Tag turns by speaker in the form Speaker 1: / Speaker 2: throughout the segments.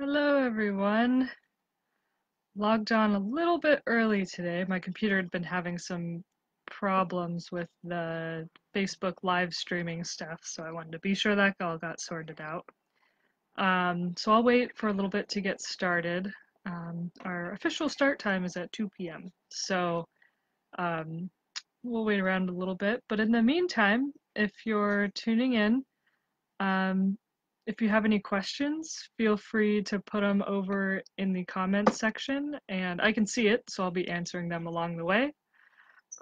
Speaker 1: Hello, everyone. Logged on a little bit early today. My computer had been having some problems with the Facebook live streaming stuff, so I wanted to be sure that all got sorted out. Um, so I'll wait for a little bit to get started. Um, our official start time is at 2 p.m., so um, we'll wait around a little bit. But in the meantime, if you're tuning in, um, if you have any questions, feel free to put them over in the comments section and I can see it, so I'll be answering them along the way.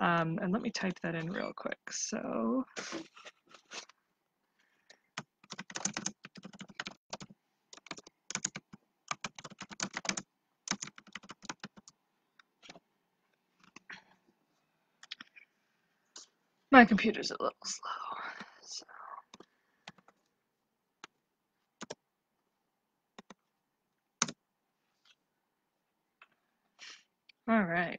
Speaker 1: Um, and let me type that in real quick. So, my computer's a little slow. All right.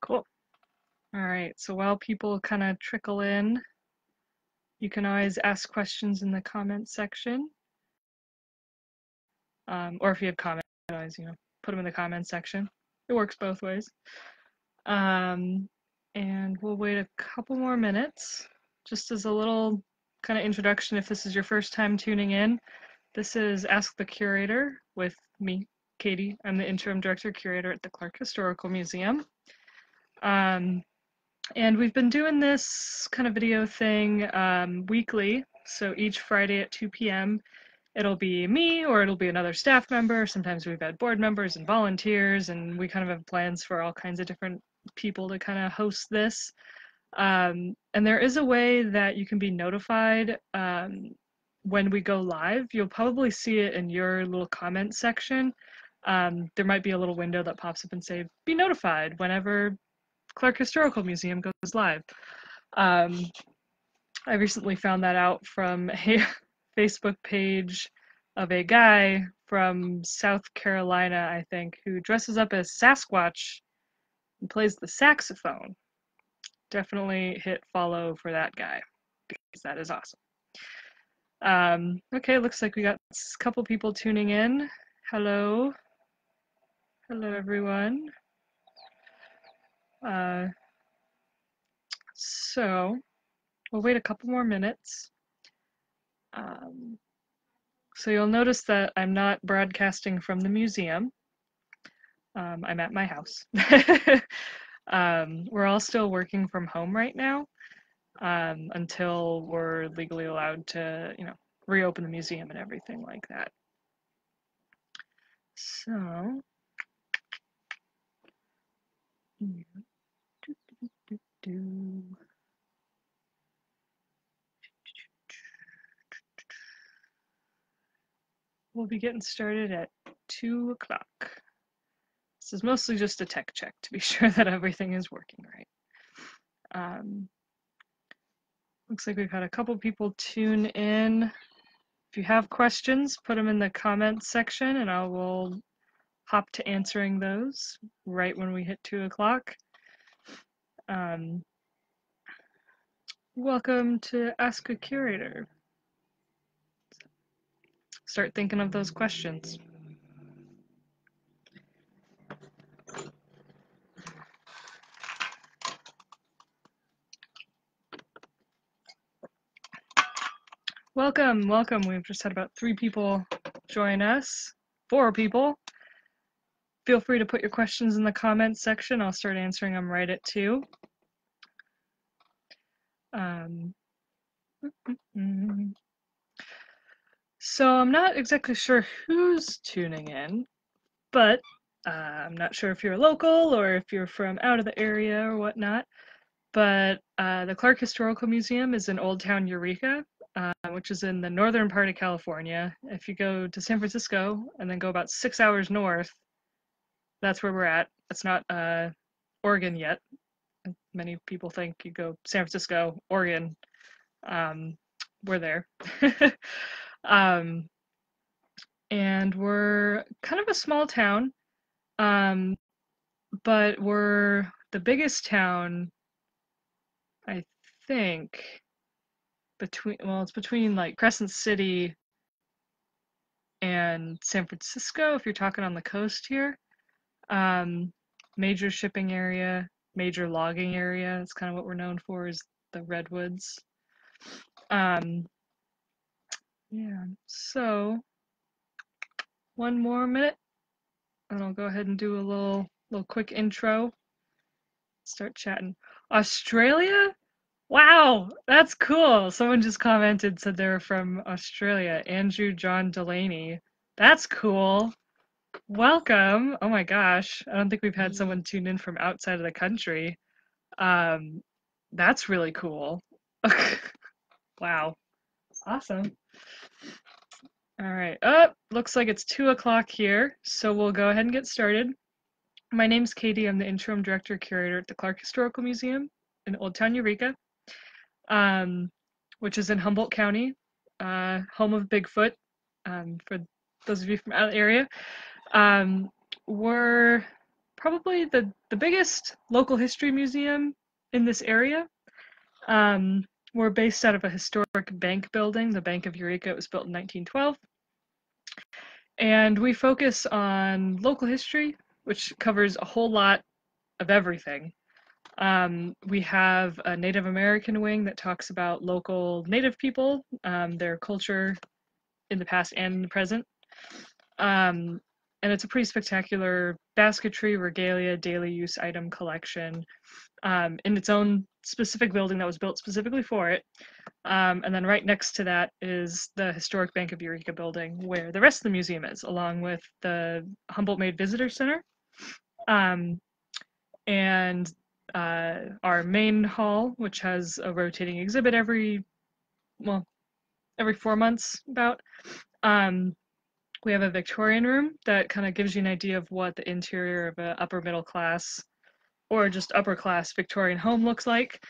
Speaker 1: Cool. All right, so while people kind of trickle in, you can always ask questions in the comments section. Um, or if you have comments, always, you know, put them in the comments section. It works both ways. Um, and we'll wait a couple more minutes just as a little kind of introduction if this is your first time tuning in. This is Ask the Curator with me, Katie. I'm the interim director curator at the Clarke Historical Museum. Um, and we've been doing this kind of video thing um, weekly. So each Friday at 2 p.m., it'll be me or it'll be another staff member. Sometimes we've had board members and volunteers, and we kind of have plans for all kinds of different people to kind of host this. Um, and there is a way that you can be notified um, when we go live. You'll probably see it in your little comment section. Um, there might be a little window that pops up and say, be notified whenever Clarke Historical Museum goes live. Um, I recently found that out from a Facebook page of a guy from South Carolina, I think, who dresses up as Sasquatch and plays the saxophone definitely hit follow for that guy because that is awesome. Um, okay, looks like we got a couple people tuning in. Hello. Hello, everyone. Uh, so, we'll wait a couple more minutes. Um, so you'll notice that I'm not broadcasting from the museum. Um, I'm at my house. Um, we're all still working from home right now um, until we're legally allowed to, you know, reopen the museum and everything like that. So, We'll be getting started at 2 o'clock. This is mostly just a tech check to be sure that everything is working right. Um, looks like we've had a couple people tune in. If you have questions, put them in the comments section and I will hop to answering those right when we hit 2 o'clock. Um, welcome to Ask a Curator. Start thinking of those questions. Welcome, welcome. We've just had about three people join us. Four people. Feel free to put your questions in the comments section. I'll start answering them right at two. Um, so I'm not exactly sure who's tuning in, but uh, I'm not sure if you're local or if you're from out of the area or whatnot. But uh, the Clarke Historical Museum is in Old Town Eureka, uh, which is in the northern part of California. If you go to San Francisco and then go about six hours north, that's where we're at. It's not uh, Oregon yet. Many people think you go San Francisco, Oregon. Um, we're there. um, and we're kind of a small town, um, but we're the biggest town, I think, between well, it's between like Crescent City and San Francisco. If you're talking on the coast here, um, major shipping area, major logging area. It's kind of what we're known for is the redwoods. Um, yeah. So one more minute, and I'll go ahead and do a little little quick intro. Start chatting. Australia? Wow, that's cool. Someone just commented, said they were from Australia. Andrew John Delaney. That's cool. Welcome. Oh my gosh. I don't think we've had someone tune in from outside of the country. Um, that's really cool. wow. Awesome. All right. Oh, looks like it's two o'clock here, so we'll go ahead and get started. My name's Katie. I'm the interim director curator at the Clarke Historical Museum in Old Town Eureka, um, which is in Humboldt County, uh, home of Bigfoot. Um, for those of you from out of the area, um, we're probably the the biggest local history museum in this area. Um, we're based out of a historic bank building, the Bank of Eureka. It was built in 1912. And we focus on local history, which covers a whole lot of everything. Um, we have a Native American wing that talks about local Native people, um, their culture in the past and in the present. Um, and it's a pretty spectacular basketry, regalia, daily use item collection um, in its own specific building that was built specifically for it. Um, and then right next to that is the Historic Bank of Eureka building, where the rest of the museum is, along with the Humboldt Made Visitor Center. Um, and uh, our main hall, which has a rotating exhibit every, well, every four months about. Um, we have a Victorian room that kind of gives you an idea of what the interior of an upper middle class or just upper class Victorian home looks like.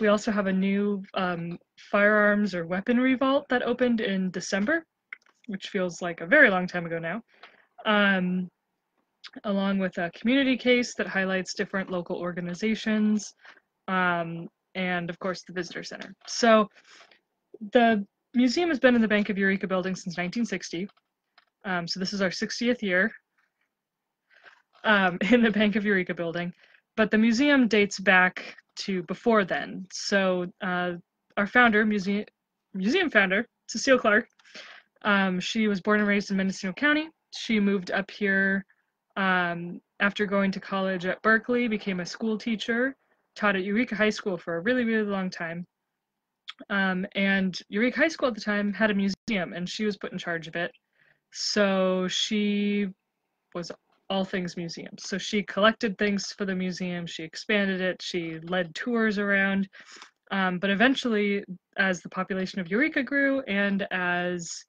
Speaker 1: We also have a new um, firearms or weaponry vault that opened in December, which feels like a very long time ago now, um, along with a community case that highlights different local organizations, um, and of course the visitor center. So the museum has been in the Bank of Eureka building since 1960. Um, so this is our 60th year um, in the Bank of Eureka building but the museum dates back to before then. So uh, our founder, museum museum founder, Cecile Clarke, um, she was born and raised in Mendocino County. She moved up here um, after going to college at Berkeley, became a school teacher, taught at Eureka High School for a really, really long time. Um, and Eureka High School at the time had a museum, and she was put in charge of it. So she was all things museums. So she collected things for the museum, she expanded it, she led tours around. Um, but eventually, as the population of Eureka grew and as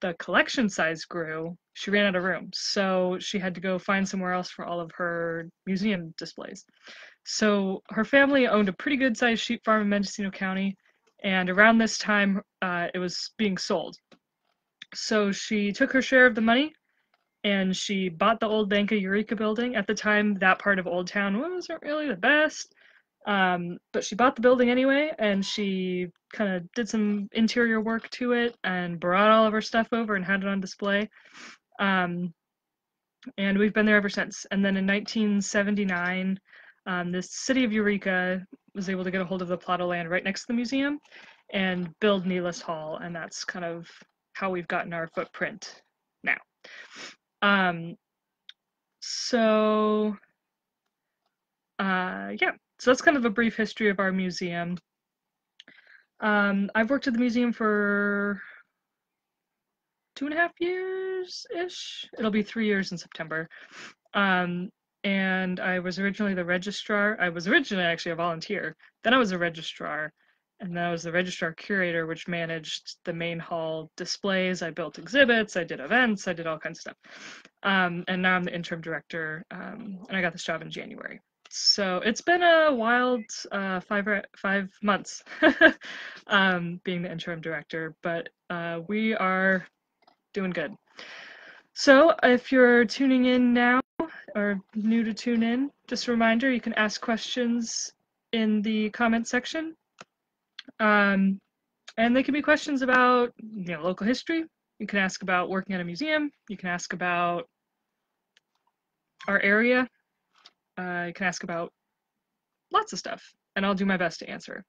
Speaker 1: the collection size grew, she ran out of room. So she had to go find somewhere else for all of her museum displays. So her family owned a pretty good sized sheep farm in Mendocino County, and around this time, uh, it was being sold. So she took her share of the money and she bought the old Bank of Eureka building. At the time, that part of Old Town wasn't really the best, um, but she bought the building anyway, and she kind of did some interior work to it and brought all of her stuff over and had it on display. Um, and we've been there ever since. And then in 1979, um, the city of Eureka was able to get a hold of the plot of land right next to the museum and build Nealis Hall, and that's kind of how we've gotten our footprint now. Um, so, uh, yeah, so that's kind of a brief history of our museum. Um, I've worked at the museum for two and a half years ish. It'll be three years in September. Um, and I was originally the registrar. I was originally actually a volunteer. Then I was a registrar and then I was the registrar curator, which managed the main hall displays. I built exhibits, I did events, I did all kinds of stuff. Um, and now I'm the interim director, um, and I got this job in January. So it's been a wild uh, five five months um, being the interim director, but uh, we are doing good. So if you're tuning in now, or new to tune in, just a reminder you can ask questions in the comment section. Um, and they can be questions about you know, local history. You can ask about working at a museum. You can ask about our area. Uh, can ask about lots of stuff, and I'll do my best to answer.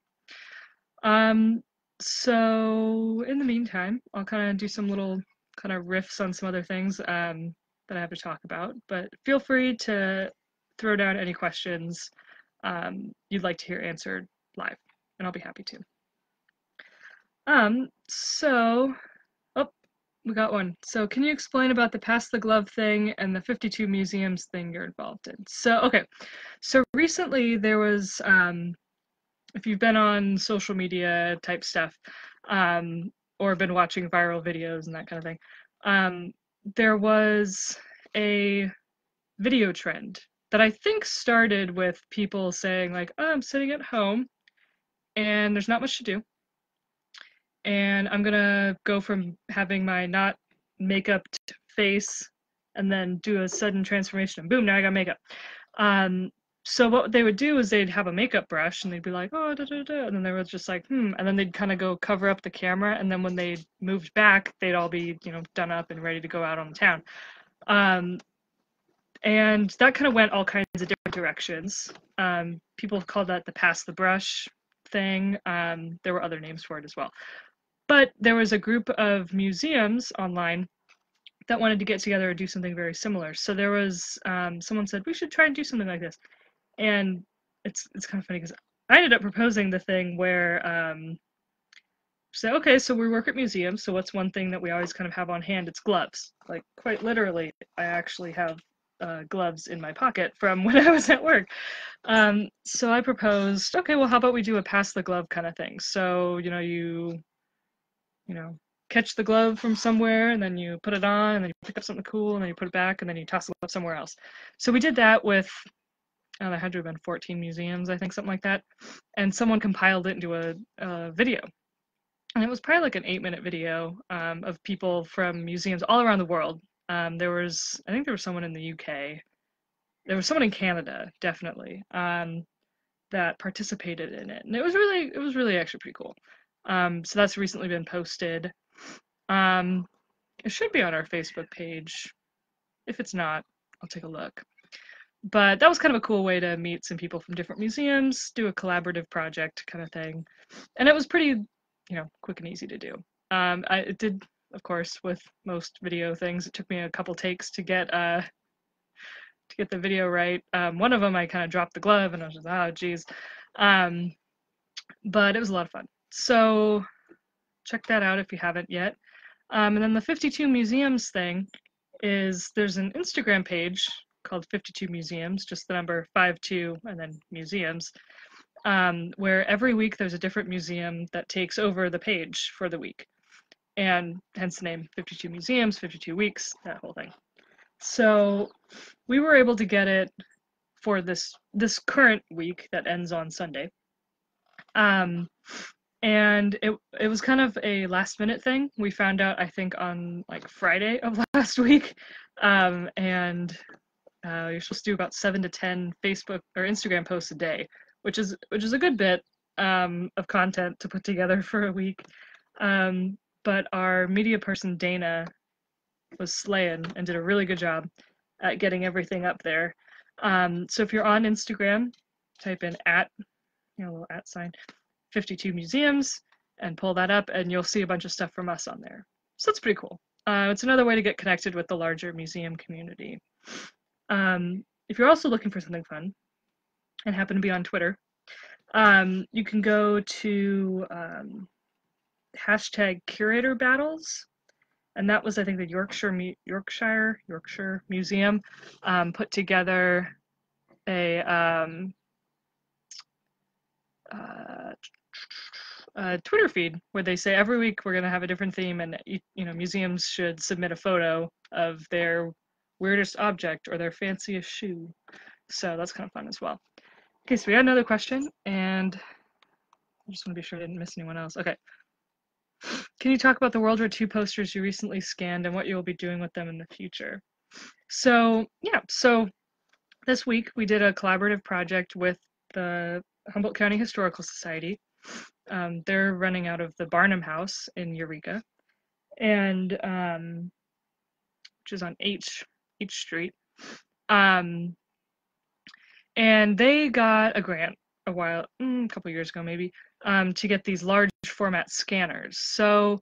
Speaker 1: Um, so in the meantime, I'll kind of do some little kind of riffs on some other things um, that I have to talk about. But feel free to throw down any questions um, you'd like to hear answered live, and I'll be happy to. Um, so, we got one. So, can you explain about the pass the glove thing and the 52 museums thing you're involved in? So, okay, so recently there was, um, if you've been on social media type stuff, um, or been watching viral videos and that kind of thing, um, there was a video trend that I think started with people saying like, oh, I'm sitting at home and there's not much to do and I'm gonna go from having my not makeup face and then do a sudden transformation and boom now I got makeup. Um, so what they would do is they'd have a makeup brush and they'd be like oh da, da, da, and then they were just like hmm and then they'd kind of go cover up the camera and then when they moved back they'd all be you know done up and ready to go out on the town. Um, and that kind of went all kinds of different directions. Um, people called that the pass the brush thing. Um, there were other names for it as well. But there was a group of museums online that wanted to get together and do something very similar. So there was um, someone said we should try and do something like this, and it's it's kind of funny because I ended up proposing the thing where um, say okay, so we work at museums. So what's one thing that we always kind of have on hand? It's gloves. Like quite literally, I actually have uh, gloves in my pocket from when I was at work. Um, so I proposed, okay, well, how about we do a pass the glove kind of thing? So you know, you you know, catch the glove from somewhere and then you put it on and then you pick up something cool and then you put it back and then you toss it up somewhere else. So we did that with, oh, there had to have been 14 museums, I think, something like that. And someone compiled it into a, a video. And it was probably like an eight minute video um, of people from museums all around the world. Um, there was, I think there was someone in the UK. There was someone in Canada, definitely, um, that participated in it. And it was really, it was really actually pretty cool. Um, so that's recently been posted. Um, it should be on our Facebook page. If it's not, I'll take a look. But that was kind of a cool way to meet some people from different museums, do a collaborative project kind of thing. And it was pretty, you know, quick and easy to do. Um, I it did, of course, with most video things, it took me a couple takes to get uh, to get the video right. Um, one of them, I kind of dropped the glove, and I was just, oh, geez. Um, but it was a lot of fun. So check that out if you haven't yet. Um, and then the 52 Museums thing is there's an Instagram page called 52 Museums, just the number 52 and then museums, um, where every week there's a different museum that takes over the page for the week. And hence the name 52 Museums, 52 Weeks, that whole thing. So we were able to get it for this this current week that ends on Sunday. Um, and it it was kind of a last minute thing. We found out I think on like Friday of last week, um, and uh, you're supposed to do about seven to ten Facebook or Instagram posts a day, which is which is a good bit um, of content to put together for a week. Um, but our media person Dana was slaying and did a really good job at getting everything up there. Um, so if you're on Instagram, type in at you know, little at sign 52 museums and pull that up and you'll see a bunch of stuff from us on there. So that's pretty cool. Uh, it's another way to get connected with the larger museum community. Um, if you're also looking for something fun and happen to be on Twitter, um, you can go to um, hashtag curator battles. And that was, I think, the Yorkshire Yorkshire Yorkshire Museum um, put together a um, uh, Twitter feed where they say every week we're going to have a different theme, and you know museums should submit a photo of their weirdest object or their fanciest shoe. So that's kind of fun as well. Okay, so we got another question, and I just want to be sure I didn't miss anyone else. Okay. Can you talk about the World War II posters you recently scanned and what you will be doing with them in the future? So, yeah, so this week we did a collaborative project with the Humboldt County Historical Society. Um, they're running out of the Barnum House in Eureka, and um, which is on H H Street. Um, and they got a grant a while, mm, a couple years ago maybe, um, to get these large format scanners. So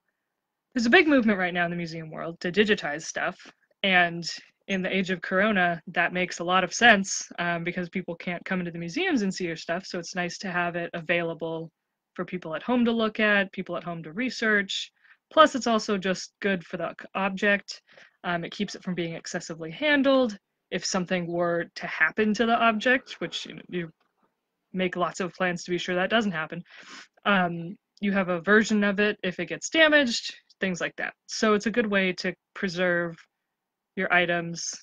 Speaker 1: there's a big movement right now in the museum world to digitize stuff, and in the age of corona that makes a lot of sense um, because people can't come into the museums and see your stuff so it's nice to have it available for people at home to look at people at home to research. Plus it's also just good for the object. Um, it keeps it from being excessively handled. If something were to happen to the object which you, know, you make lots of plans to be sure that doesn't happen um, you have a version of it if it gets damaged things like that. So it's a good way to preserve your items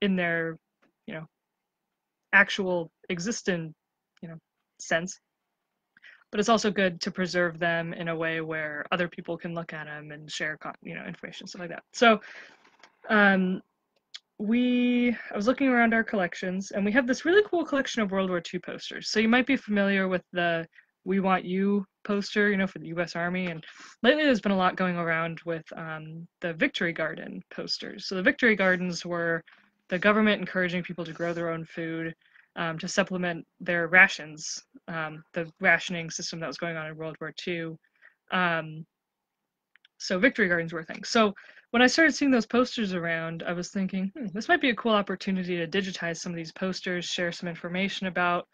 Speaker 1: in their, you know, actual existent, you know, sense. But it's also good to preserve them in a way where other people can look at them and share, you know, information, stuff like that. So, um, we I was looking around our collections and we have this really cool collection of World War II posters. So you might be familiar with the we Want You poster, you know, for the U.S. Army. And lately, there's been a lot going around with um, the Victory Garden posters. So the Victory Gardens were the government encouraging people to grow their own food um, to supplement their rations, um, the rationing system that was going on in World War II. Um, so Victory Gardens were things. So when I started seeing those posters around, I was thinking, hmm, this might be a cool opportunity to digitize some of these posters, share some information about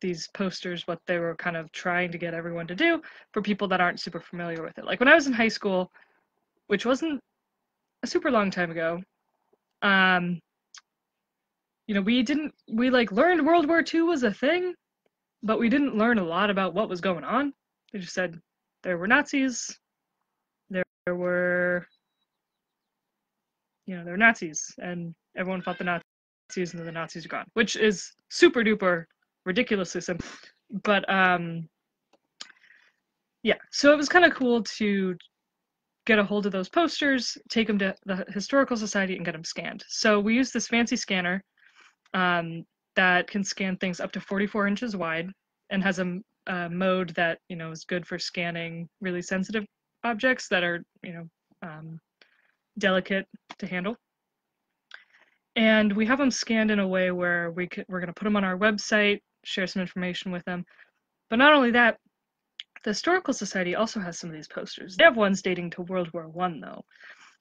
Speaker 1: these posters what they were kind of trying to get everyone to do for people that aren't super familiar with it. Like when I was in high school, which wasn't a super long time ago, um, you know, we didn't we like learned World War II was a thing, but we didn't learn a lot about what was going on. They just said there were Nazis, there were you know, there were Nazis and everyone fought the Nazis and then the Nazis are gone, which is super duper ridiculously simple. But um, yeah, so it was kind of cool to get a hold of those posters, take them to the historical society, and get them scanned. So we use this fancy scanner um, that can scan things up to 44 inches wide and has a, a, mode that you know is good for scanning really sensitive objects that are you know um, delicate to handle and we have them scanned in a way where we could, we're going to put them on our website share some information with them. But not only that, the Historical Society also has some of these posters. They have ones dating to World War One though.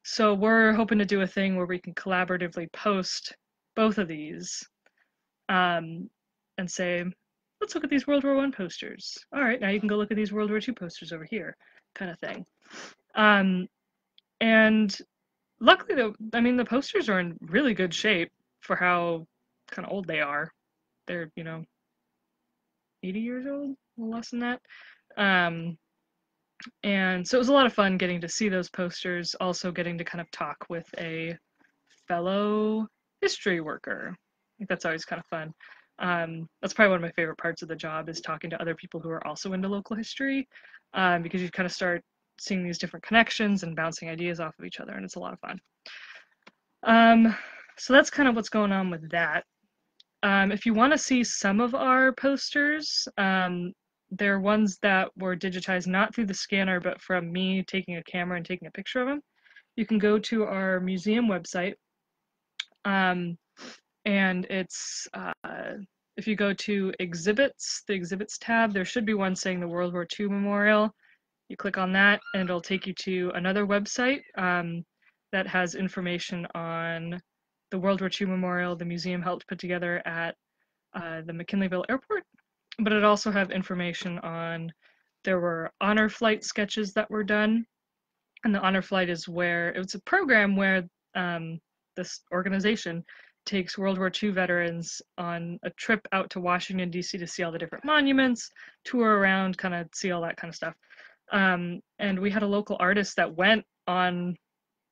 Speaker 1: So we're hoping to do a thing where we can collaboratively post both of these um, and say, let's look at these World War One posters. All right, now you can go look at these World War Two posters over here, kind of thing. Um, and luckily, though, I mean, the posters are in really good shape for how kind of old they are. They're, you know, 80 years old, less than that. Um, and so it was a lot of fun getting to see those posters, also getting to kind of talk with a fellow history worker. I think that's always kind of fun. Um, that's probably one of my favorite parts of the job is talking to other people who are also into local history um, because you kind of start seeing these different connections and bouncing ideas off of each other, and it's a lot of fun. Um, so that's kind of what's going on with that. Um, if you want to see some of our posters, um, they're ones that were digitized not through the scanner, but from me taking a camera and taking a picture of them. You can go to our museum website, um, and it's uh, if you go to exhibits, the exhibits tab, there should be one saying the World War II Memorial. You click on that, and it'll take you to another website um, that has information on the World War II Memorial the museum helped put together at uh, the McKinleyville Airport, but it also have information on there were honor flight sketches that were done. And the honor flight is where it was a program where um, this organization takes World War II veterans on a trip out to Washington, D.C. to see all the different monuments, tour around, kind of see all that kind of stuff. Um, and we had a local artist that went on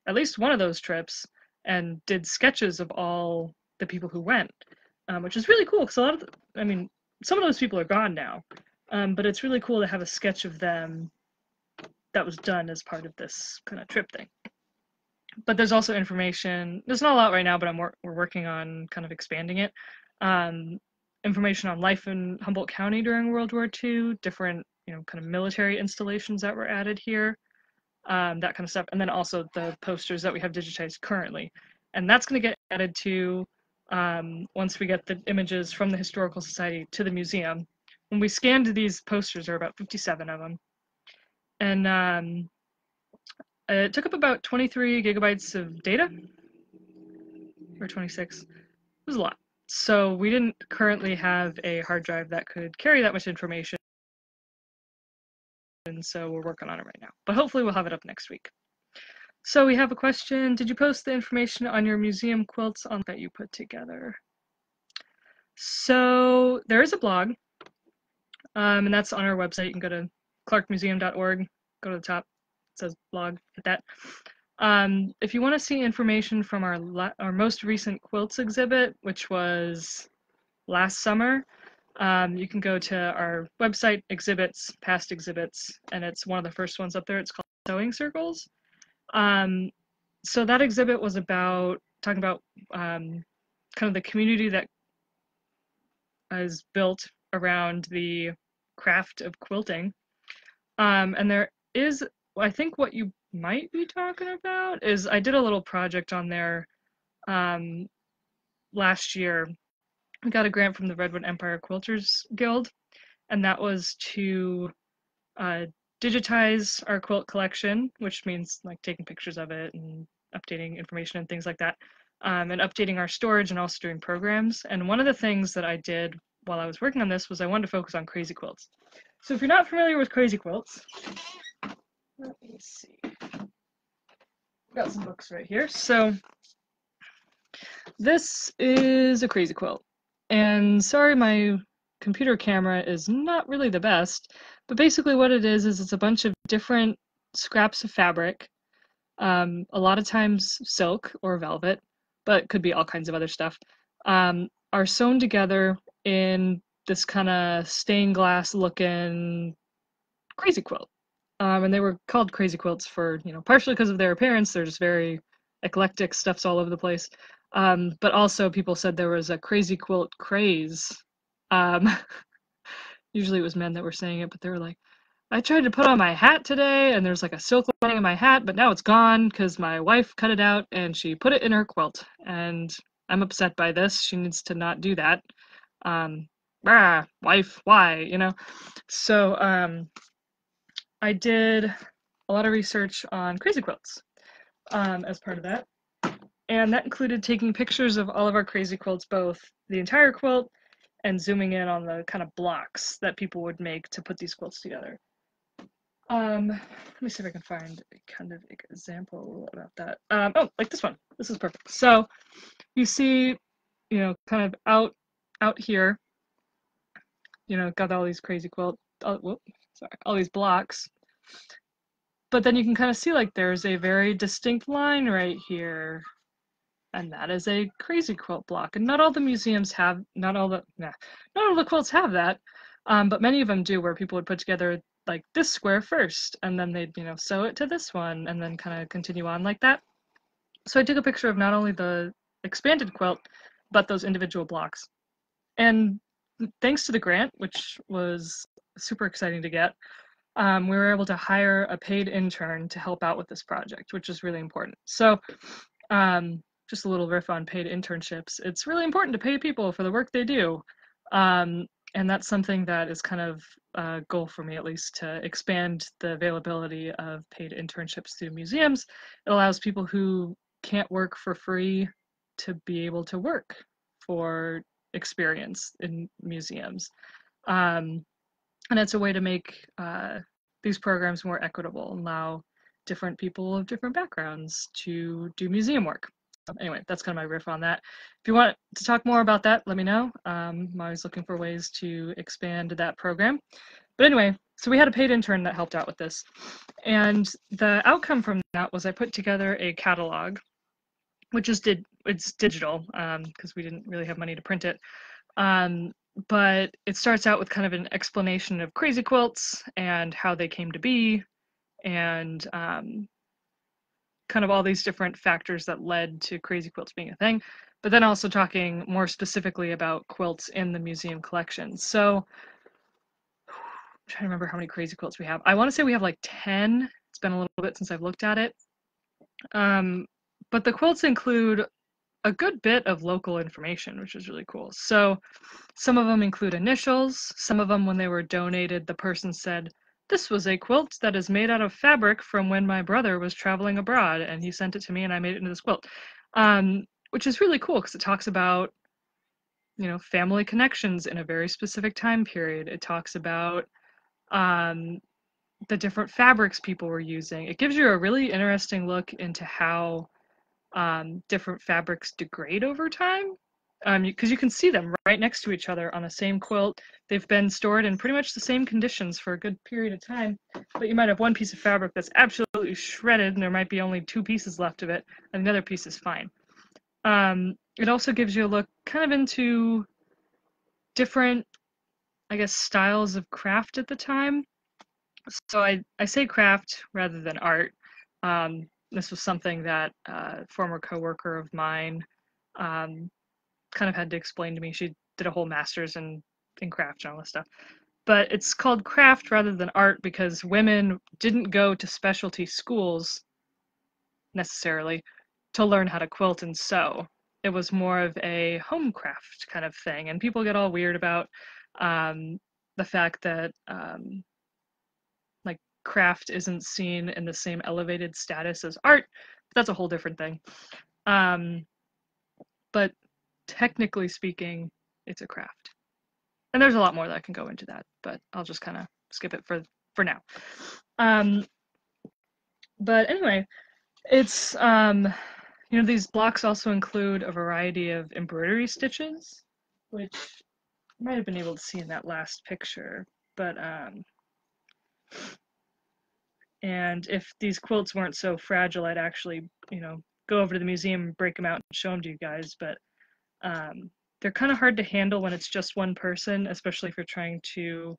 Speaker 1: at least one of those trips and did sketches of all the people who went, um, which is really cool because a lot of, the, I mean, some of those people are gone now, um, but it's really cool to have a sketch of them that was done as part of this kind of trip thing. But there's also information. There's not a lot right now, but I'm wor- we're working on kind of expanding it. Um, information on life in Humboldt County during World War II, different you know kind of military installations that were added here, um, that kind of stuff, and then also the posters that we have digitized currently, and that's going to get added to um, once we get the images from the Historical Society to the museum. When we scanned these posters, there are about 57 of them, and um, it took up about 23 gigabytes of data, or 26. It was a lot. So we didn't currently have a hard drive that could carry that much information. And so we're working on it right now. But hopefully we'll have it up next week. So we have a question. Did you post the information on your museum quilts on that you put together? So there is a blog, um, and that's on our website. You can go to clarkemuseum.org, go to the top, says blog, hit that. Um, if you want to see information from our our most recent quilts exhibit, which was last summer, um, you can go to our website, exhibits, past exhibits, and it's one of the first ones up there. It's called Sewing Circles. Um, so that exhibit was about talking about um, kind of the community that is built around the craft of quilting. Um, and there is, I think, what you might be talking about is I did a little project on there um, last year. We got a grant from the Redwood Empire Quilters Guild, and that was to uh, digitize our quilt collection, which means like taking pictures of it and updating information and things like that, um, and updating our storage and also doing programs. And one of the things that I did while I was working on this was I wanted to focus on crazy quilts. So if you're not familiar with crazy quilts, let me see. Got some books right here. So this is a crazy quilt. And sorry, my computer camera is not really the best, but basically what it is is it's a bunch of different scraps of fabric, um, a lot of times silk or velvet, but could be all kinds of other stuff, um, are sewn together in this kind of stained glass looking crazy quilt. Um, and they were called crazy quilts for, you know, partially because of their appearance. They're just very eclectic, stuff's all over the place. Um, but also, people said there was a crazy quilt craze. Um, usually it was men that were saying it, but they were like, I tried to put on my hat today, and there's like a silk lining in my hat, but now it's gone because my wife cut it out and she put it in her quilt. And I'm upset by this. She needs to not do that. Um, rah, wife, why? You know? So, um, I did a lot of research on crazy quilts um, as part of that. And that included taking pictures of all of our crazy quilts, both the entire quilt and zooming in on the kind of blocks that people would make to put these quilts together. Um, let me see if I can find a kind of example about that. Um, oh, like this one. This is perfect. So you see, you know, kind of out out here, you know, got all these crazy quilt, oh, whoop, sorry, all these blocks. But then you can kind of see like there's a very distinct line right here. And that is a crazy quilt block. And not all the museums have, not all the, nah, not all the quilts have that. Um, but many of them do where people would put together like this square first and then they'd, you know, sew it to this one and then kind of continue on like that. So I took a picture of not only the expanded quilt, but those individual blocks. And thanks to the grant, which was super exciting to get, um, we were able to hire a paid intern to help out with this project, which is really important. So, um, just a little riff on paid internships. It's really important to pay people for the work they do. Um, and that's something that is kind of a goal for me, at least, to expand the availability of paid internships through museums. It allows people who can't work for free to be able to work for experience in museums. Um, and it's a way to make uh, these programs more equitable and allow different people of different backgrounds to do museum work. Anyway, that's kind of my riff on that. If you want to talk more about that, let me know. Um, I'm always looking for ways to expand that program. But anyway, so we had a paid intern that helped out with this. And the outcome from that was I put together a catalog, which is did it's digital because um, we didn't really have money to print it. Um, but it starts out with kind of an explanation of crazy quilts and how they came to be and um, kind of all these different factors that led to crazy quilts being a thing, but then also talking more specifically about quilts in the museum collection. So I'm trying to remember how many crazy quilts we have. I want to say we have like 10. It's been a little bit since I've looked at it. Um, but the quilts include a good bit of local information, which is really cool. So some of them include initials. Some of them, when they were donated, the person said, this was a quilt that is made out of fabric from when my brother was traveling abroad, and he sent it to me, and I made it into this quilt. Um, which is really cool because it talks about, you know, family connections in a very specific time period. It talks about um, the different fabrics people were using. It gives you a really interesting look into how um, different fabrics degrade over time because um, you can see them right next to each other on the same quilt. They've been stored in pretty much the same conditions for a good period of time, but you might have one piece of fabric that's absolutely shredded and there might be only two pieces left of it, and the other piece is fine. Um, it also gives you a look kind of into different, I guess, styles of craft at the time. So I, I say craft rather than art. Um, this was something that uh, a former coworker of mine um, kind of had to explain to me. She did a whole master's in, in craft and all this stuff. But it's called craft rather than art because women didn't go to specialty schools necessarily to learn how to quilt and sew. It was more of a home craft kind of thing. And people get all weird about um, the fact that um, craft isn't seen in the same elevated status as art. That's a whole different thing. Um, but technically speaking, it's a craft. And there's a lot more that can go into that, but I'll just kind of skip it for for now. Um, but anyway, it's um, you know these blocks also include a variety of embroidery stitches, which you might have been able to see in that last picture, but um, and if these quilts weren't so fragile, I'd actually you know go over to the museum, break them out, and show them to you guys, but um, they're kind of hard to handle when it's just one person, especially if you're trying to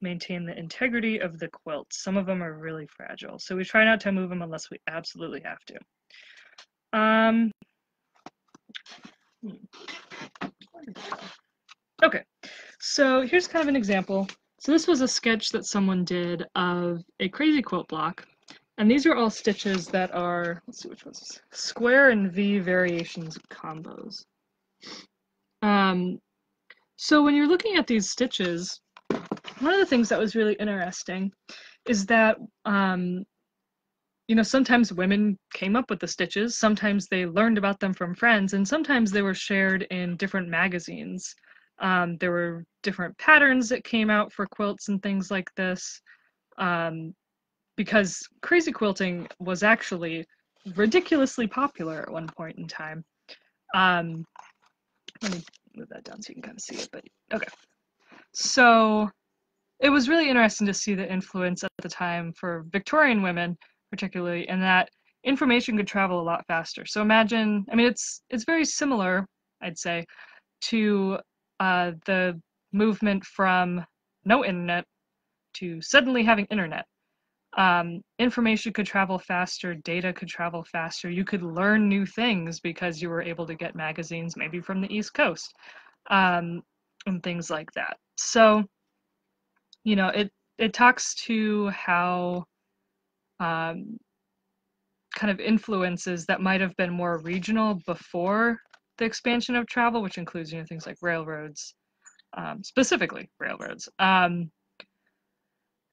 Speaker 1: maintain the integrity of the quilt. Some of them are really fragile, so we try not to move them unless we absolutely have to. Um, hmm. okay, so here's kind of an example. So this was a sketch that someone did of a crazy quilt block. And these are all stitches that are, let's see which ones, square and V variations combos. Um, so when you're looking at these stitches, one of the things that was really interesting is that um, you know sometimes women came up with the stitches sometimes they learned about them from friends and sometimes they were shared in different magazines um, there were different patterns that came out for quilts and things like this um, because crazy quilting was actually ridiculously popular at one point in time um, let me move that down so you can kind of see it, but okay. So it was really interesting to see the influence at the time for Victorian women, particularly, in that information could travel a lot faster. So imagine, I mean, it's it's very similar, I'd say, to uh, the movement from no internet to suddenly having internet um, information could travel faster, data could travel faster. You could learn new things because you were able to get magazines maybe from the East Coast um, and things like that. So, you know, it it talks to how um, kind of influences that might have been more regional before the expansion of travel, which includes you know things like railroads, um, specifically railroads. Um,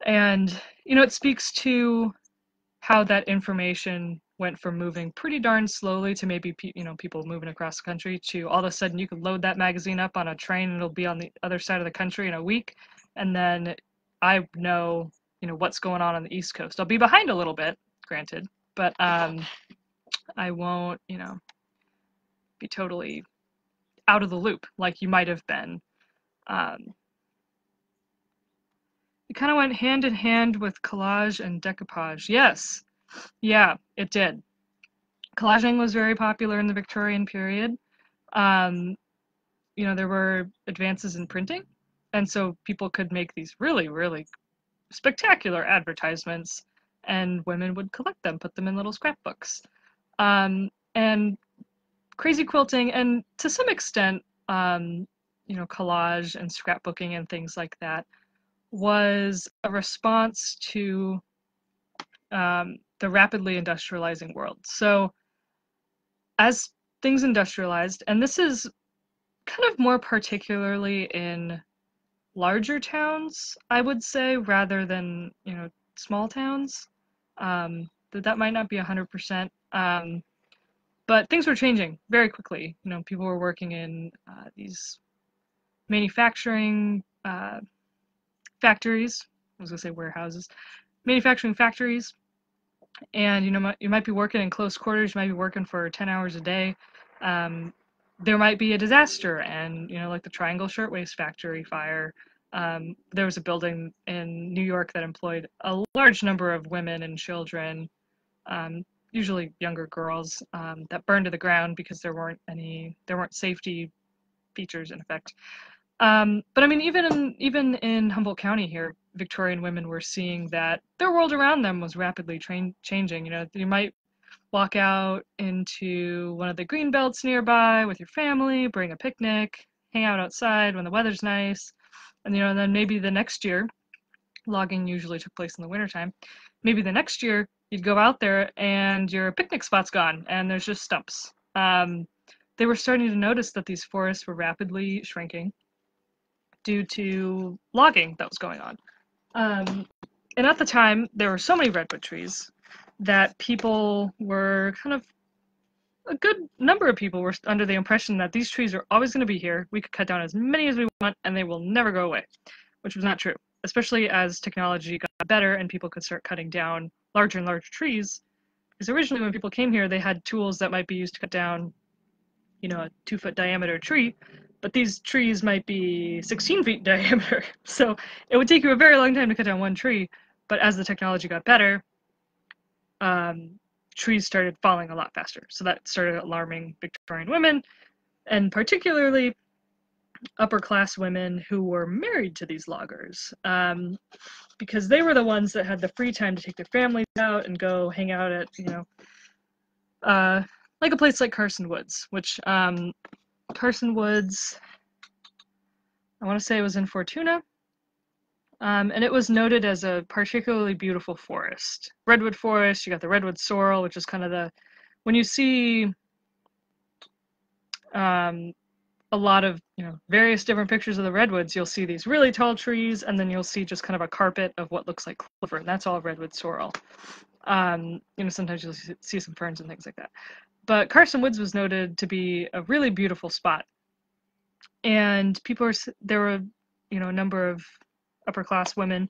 Speaker 1: and, you know, it speaks to how that information went from moving pretty darn slowly to maybe, you know, people moving across the country to all of a sudden you could load that magazine up on a train and it'll be on the other side of the country in a week. And then I know, you know, what's going on on the East Coast. I'll be behind a little bit, granted, but um, I won't, you know, be totally out of the loop like you might have been um, it kind of went hand in hand with collage and decoupage. Yes, yeah, it did. Collaging was very popular in the Victorian period. Um, you know, there were advances in printing, and so people could make these really, really spectacular advertisements and women would collect them, put them in little scrapbooks. Um, and crazy quilting, and to some extent, um, you know, collage and scrapbooking and things like that was a response to um, the rapidly industrializing world. So, as things industrialized, and this is kind of more particularly in larger towns, I would say, rather than you know small towns. Um, that that might not be hundred percent. Um, but things were changing very quickly. You know, people were working in uh, these manufacturing uh, factories. I was gonna say warehouses, manufacturing factories, and you know you might be working in close quarters. You might be working for ten hours a day. Um, there might be a disaster, and you know, like the Triangle Shirtwaist Factory fire. Um, there was a building in New York that employed a large number of women and children, um, usually younger girls, um, that burned to the ground because there weren't any, there weren't safety features in effect. Um, but I mean, even in even in Humboldt County here, Victorian women were seeing that their world around them was rapidly train- changing. You know, you might walk out into one of the green belts nearby with your family, bring a picnic, hang out outside when the weather's nice, and you know, and then maybe the next year, logging usually took place in the wintertime. Maybe the next year you'd go out there and your picnic spot's gone and there's just stumps. Um, they were starting to notice that these forests were rapidly shrinking due to logging that was going on. Um, and at the time, there were so many redwood trees that people were kind of a good number of people were under the impression that these trees are always going to be here. We could cut down as many as we want and they will never go away, which was not true, especially as technology got better and people could start cutting down larger and larger trees. Because originally, when people came here, they had tools that might be used to cut down, you know, a two foot diameter tree, but these trees might be 16 feet diameter. So it would take you a very long time to cut down one tree. But as the technology got better, um, trees started falling a lot faster. So that started alarming Victorian women, and particularly upper class women who were married to these loggers, um, because they were the ones that had the free time to take their families out and go hang out at, you know, uh, like a place like Carson Woods, which um, Carson Woods, I want to say it was in Fortuna. Um, and it was noted as a particularly beautiful forest. Redwood forest, you got the redwood sorrel, which is kind of the, when you see um, a lot of, you know, various different pictures of the redwoods, you'll see these really tall trees, and then you'll see just kind of a carpet of what looks like clover, and that's all redwood sorrel. Um, you know, sometimes you'll see some ferns and things like that. But Carson Woods was noted to be a really beautiful spot. And people are, there were, you know, a number of upper class women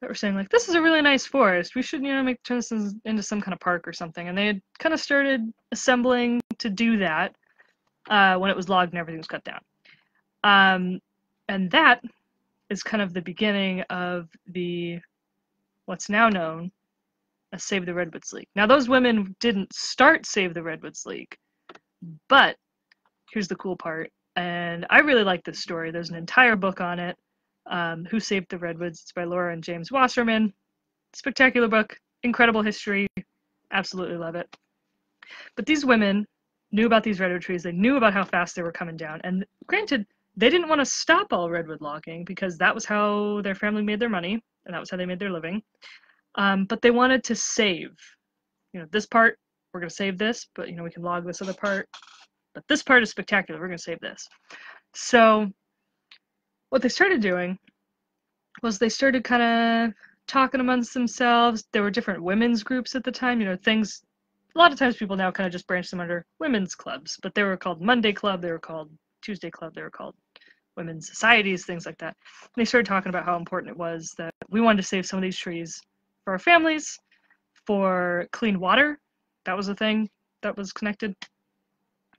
Speaker 1: that were saying like, this is a really nice forest. We should, you know, make turn this into some kind of park or something. And they had kind of started assembling to do that uh, when it was logged and everything was cut down. Um, and that is kind of the beginning of the what's now known as Save the Redwoods League. Now, those women didn't start Save the Redwoods League, but here's the cool part. And I really like this story. There's an entire book on it. Um, Who Saved the Redwoods? It's by Laura and James Wasserman. Spectacular book, incredible history. Absolutely love it. But these women knew about these redwood trees. They knew about how fast they were coming down. And granted, they didn't want to stop all redwood logging because that was how their family made their money and that was how they made their living. Um, but they wanted to save. You know, this part, we're going to save this, but, you know, we can log this other part. But this part is spectacular. We're going to save this. So what they started doing was they started kind of talking amongst themselves. There were different women's groups at the time, you know, things a lot of times people now kind of just branch them under women's clubs, but they were called Monday Club, they were called Tuesday Club, they were called women's societies, things like that. And they started talking about how important it was that we wanted to save some of these trees for our families, for clean water. That was a thing that was connected.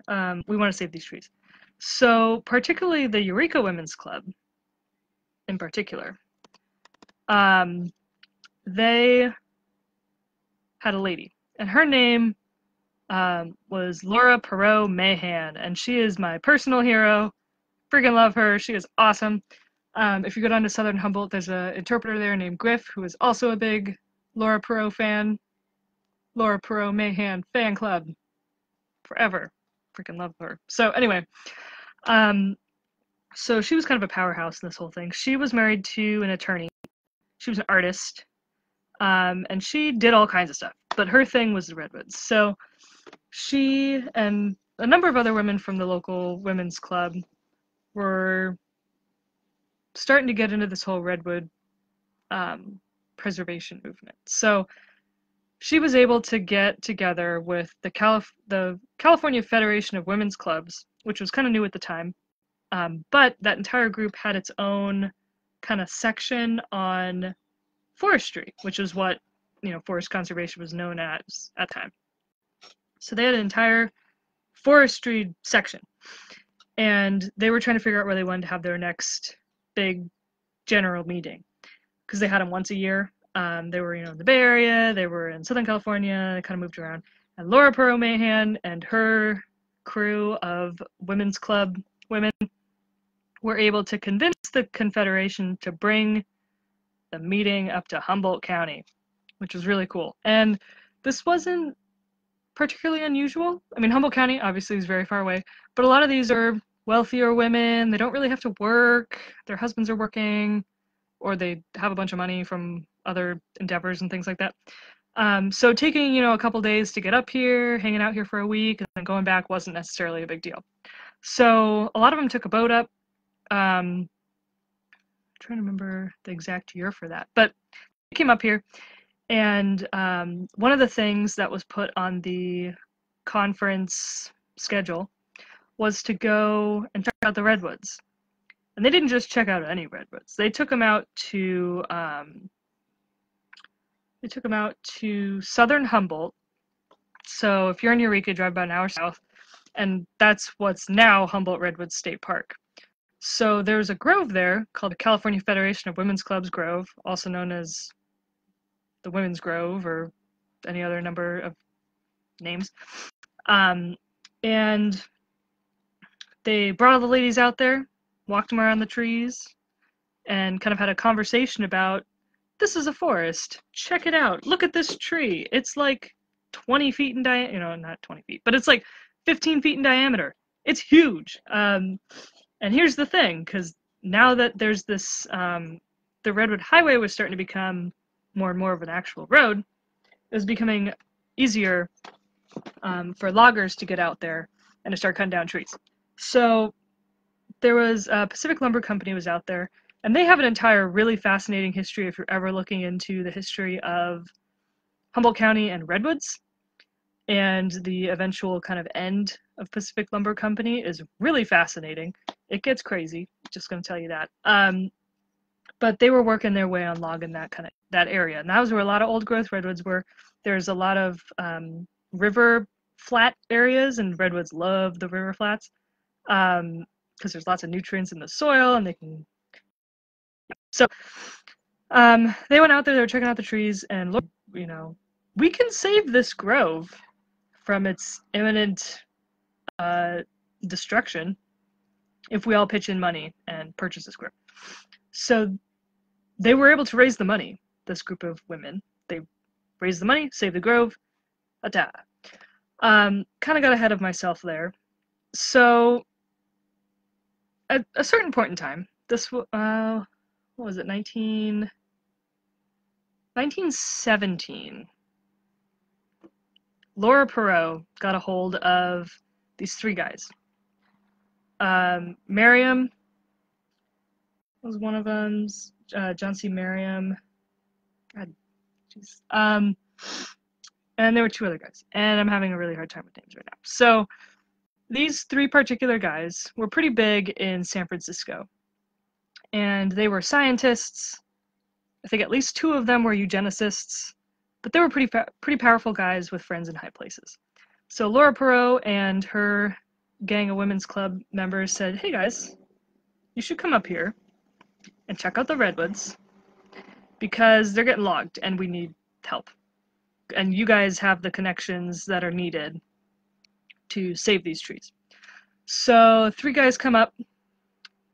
Speaker 1: Um, we want to save these trees. So, particularly the Eureka Women's Club, in particular, um, they had a lady and her name um, was Laura Perrott Mahan, and she is my personal hero. Freaking love her. She is awesome. Um, if you go down to Southern Humboldt, there's an interpreter there named Griff, who is also a big Laura Perrott fan, Laura Perrott Mahan fan club forever. Freaking love her. So anyway, um, so she was kind of a powerhouse in this whole thing. She was married to an attorney. She was an artist, um, and she did all kinds of stuff. But her thing was the redwoods. So she and a number of other women from the local women's club were starting to get into this whole redwood um, preservation movement. So she was able to get together with the Calif- the California Federation of Women's Clubs, which was kind of new at the time. Um, but that entire group had its own kind of section on forestry, which is what you know forest conservation was known as at the time. So they had an entire forestry section, and they were trying to figure out where they wanted to have their next big general meeting because they had them once a year. Um, they were, you know, in the Bay Area, they were in Southern California, they kind of moved around. And Laura Perrott Mahan and her crew of women's club women were able to convince the Confederation to bring the meeting up to Humboldt County, which was really cool. And this wasn't particularly unusual. I mean, Humboldt County obviously is very far away, but a lot of these are wealthier women. They don't really have to work. Their husbands are working, or they have a bunch of money from other endeavors and things like that. Um, so taking you know a couple days to get up here, hanging out here for a week, and then going back wasn't necessarily a big deal. So a lot of them took a boat up. Um, I'm trying to remember the exact year for that, but they came up here, and um, one of the things that was put on the conference schedule was to go and check out the redwoods. And they didn't just check out any redwoods. They took them out to um, they took them out to southern Humboldt. So if you're in Eureka, drive about an hour south, and that's what's now Humboldt Redwood State Park. So there's a grove there called the California Federation of Women's Clubs Grove, also known as the Women's Grove or any other number of names. Um, and they brought all the ladies out there, walked them around the trees, and kind of had a conversation about this is a forest. Check it out. Look at this tree. It's like 20 feet in diameter. You know, not 20 feet, but it's like 15 feet in diameter. It's huge. Um, and here's the thing, because now that there's this, um, the Redwood Highway was starting to become more and more of an actual road, it was becoming easier um, for loggers to get out there and to start cutting down trees. So there was a Pacific Lumber Company was out there, and they have an entire really fascinating history if you're ever looking into the history of Humboldt County and redwoods. And the eventual kind of end of Pacific Lumber Company is really fascinating. It gets crazy, just going to tell you that. Um, but they were working their way on logging that kind of that area, and that was where a lot of old growth redwoods were. There's a lot of um, river flat areas, and redwoods love the river flats because um, there's lots of nutrients in the soil and they can so um, they went out there they were checking out the trees and look you know we can save this grove from its imminent uh, destruction if we all pitch in money and purchase this grove so they were able to raise the money this group of women. They raised the money saved the grove a um, kind of got ahead of myself there. So at a certain point in time, this uh, what was it, 19, 1917, Laura Perrott got a hold of these three guys. Um, Merriam was one of them. Uh, John C. Merriam. God, jeez. Um, and there were two other guys, and I'm having a really hard time with names right now. So these three particular guys were pretty big in San Francisco. And they were scientists. I think at least two of them were eugenicists, but they were pretty pretty powerful guys with friends in high places. So Laura Perrott and her gang of women's club members said, "Hey guys, you should come up here and check out the redwoods because they're getting logged and we need help. And you guys have the connections that are needed to save these trees. So three guys come up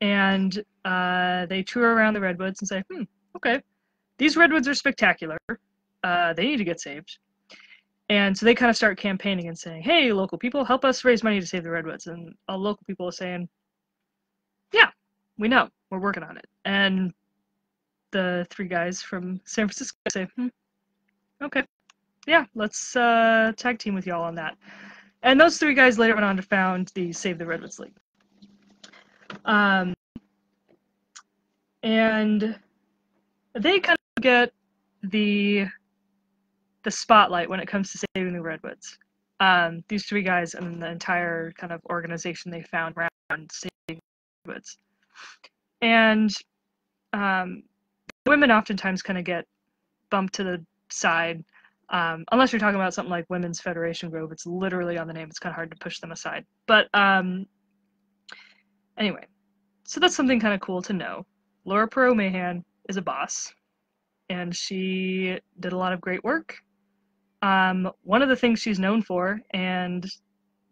Speaker 1: and uh, they tour around the redwoods and say, hmm, okay, these redwoods are spectacular. uh, they need to get saved. And so they kind of start campaigning and saying, hey, local people, help us raise money to save the redwoods. And all local people are saying, yeah, we know, we're working on it. And the three guys from San Francisco say, hmm, okay, yeah, let's uh, tag team with y'all on that. And those three guys later went on to found the Save the Redwoods League. Um, and they kind of get the the spotlight when it comes to saving the redwoods. Um, these three guys and the entire kind of organization they found around saving the redwoods, and um, women oftentimes kind of get bumped to the side. Um, unless you're talking about something like Women's Federation Grove, it's literally on the name. It's kind of hard to push them aside. But um, anyway, so that's something kind of cool to know. Laura Perrott Mahan is a boss, and she did a lot of great work. Um, one of the things she's known for, and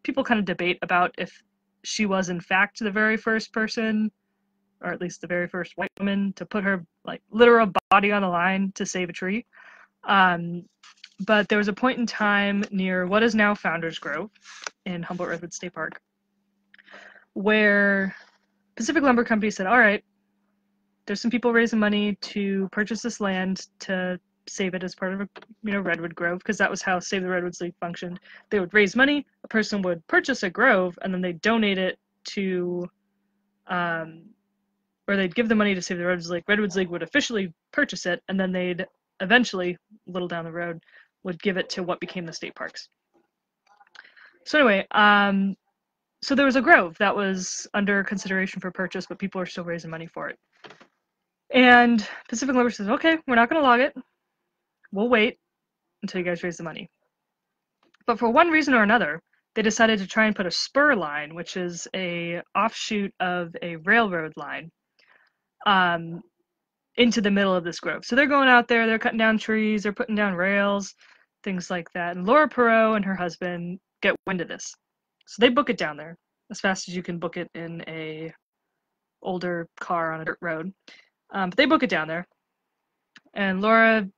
Speaker 1: people kind of debate about if she was in fact the very first person, or at least the very first white woman, to put her like literal body on the line to save a tree. Um, but there was a point in time near what is now Founders Grove in Humboldt Redwood State Park where Pacific Lumber Company said, all right, there's some people raising money to purchase this land to save it as part of a you know redwood grove because that was how save the redwoods league functioned they would raise money a person would purchase a grove and then they'd donate it to um or they'd give the money to save the redwoods league redwoods league would officially purchase it and then they'd eventually a little down the road would give it to what became the state parks so anyway um so there was a grove that was under consideration for purchase but people are still raising money for it and Pacific Lumber says, okay, we're not going to log it. We'll wait until you guys raise the money. But for one reason or another, they decided to try and put a spur line, which is a offshoot of a railroad line, um, into the middle of this grove. So they're going out there, they're cutting down trees, they're putting down rails, things like that. And Laura Perrott and her husband get wind of this. So they book it down there as fast as you can book it in a older car on a dirt road. Um, but they book it down there. And Laura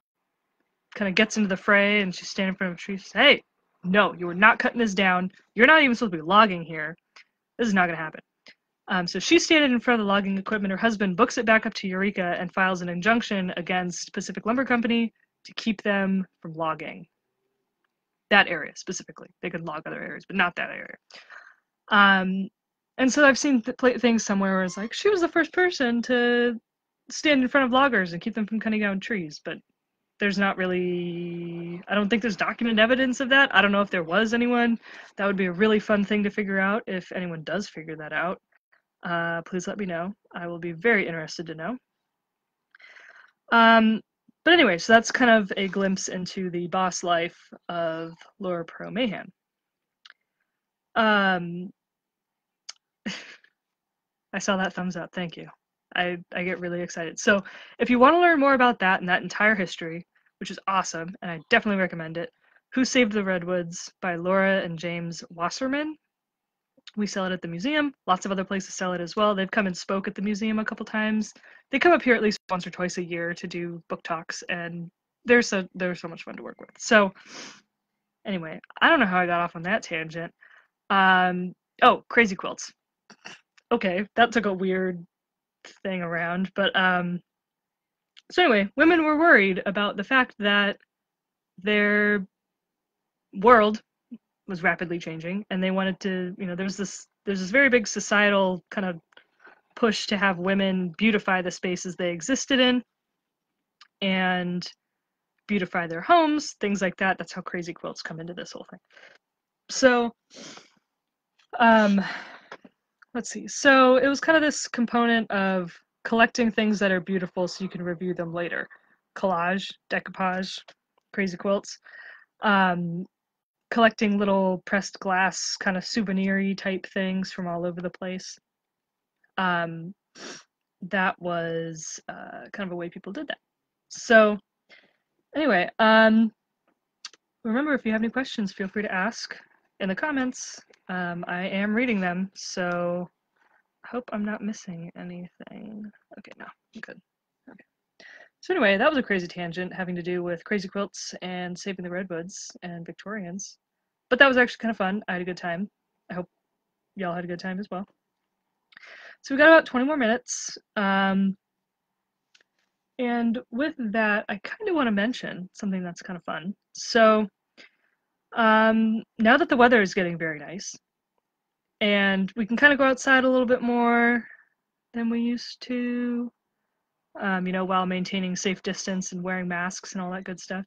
Speaker 1: kind of gets into the fray and she's standing in front of a tree. She says, Hey, no, you are not cutting this down. You're not even supposed to be logging here. This is not going to happen. Um, so she's standing in front of the logging equipment. Her husband books it back up to Eureka and files an injunction against Pacific Lumber Company to keep them from logging that area specifically. They could log other areas, but not that area. Um, and so I've seen th- things somewhere where it's like she was the first person to stand in front of loggers and keep them from cutting down trees, but there's not really I don't think there's documented evidence of that. I don't know if there was anyone. That would be a really fun thing to figure out if anyone does figure that out. Uh, please let me know. I will be very interested to know. Um, but anyway, so that's kind of a glimpse into the boss life of Laura Perrott Mahan. Um, I saw that thumbs up. Thank you. I, I get really excited. So if you want to learn more about that and that entire history, which is awesome, and I definitely recommend it, Who Saved the Redwoods by Laura and James Wasserman. We sell it at the museum. Lots of other places sell it as well. They've come and spoke at the museum a couple times. They come up here at least once or twice a year to do book talks, and they're so they're so much fun to work with. So anyway, I don't know how I got off on that tangent. Um, oh, crazy quilts. Okay, that took a weird thing around. But um, so anyway, women were worried about the fact that their world was rapidly changing, and they wanted to, you know, there's this there's this very big societal kind of push to have women beautify the spaces they existed in and beautify their homes, things like that. That's how crazy quilts come into this whole thing. So, um, let's see. So it was kind of this component of collecting things that are beautiful so you can review them later. Collage, decoupage, crazy quilts. Um, collecting little pressed glass kind of souvenir type things from all over the place. Um, that was uh, kind of a way people did that. So anyway, um, remember if you have any questions, feel free to ask in the comments. Um, I am reading them, so I hope I'm not missing anything. Okay, no, I'm good. Okay. So anyway, that was a crazy tangent having to do with crazy quilts and saving the redwoods and Victorians. But that was actually kind of fun. I had a good time. I hope y'all had a good time as well. So we got about 20 more minutes. Um, and with that, I kind of want to mention something that's kind of fun. So um, now that the weather is getting very nice, and we can kind of go outside a little bit more than we used to, um, you know, while maintaining safe distance and wearing masks and all that good stuff.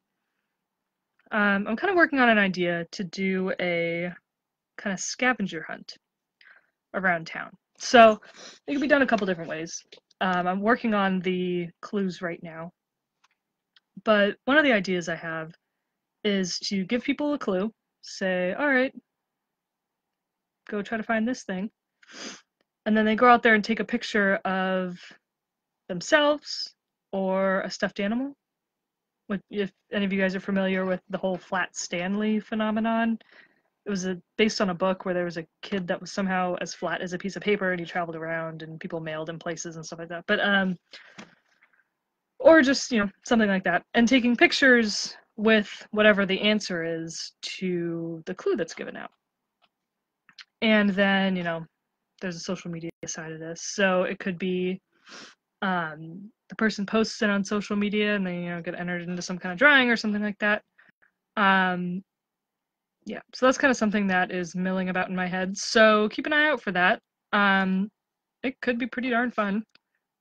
Speaker 1: Um, I'm kind of working on an idea to do a kind of scavenger hunt around town. So it can be done a couple different ways. Um, I'm working on the clues right now. But one of the ideas I have is to give people a clue, say, all right, go try to find this thing. And then they go out there and take a picture of themselves or a stuffed animal. If any of you guys are familiar with the whole flat Stanley phenomenon, it was a, based on a book where there was a kid that was somehow as flat as a piece of paper and he traveled around and people mailed him places and stuff like that. But um or just, you know, something like that. And taking pictures with whatever the answer is to the clue that's given out. And then, you know, there's a social media side of this. So it could be um the person posts it on social media and they, you know, get entered into some kind of drawing or something like that. Um yeah, so that's kind of something that is milling about in my head. So keep an eye out for that. Um, it could be pretty darn fun.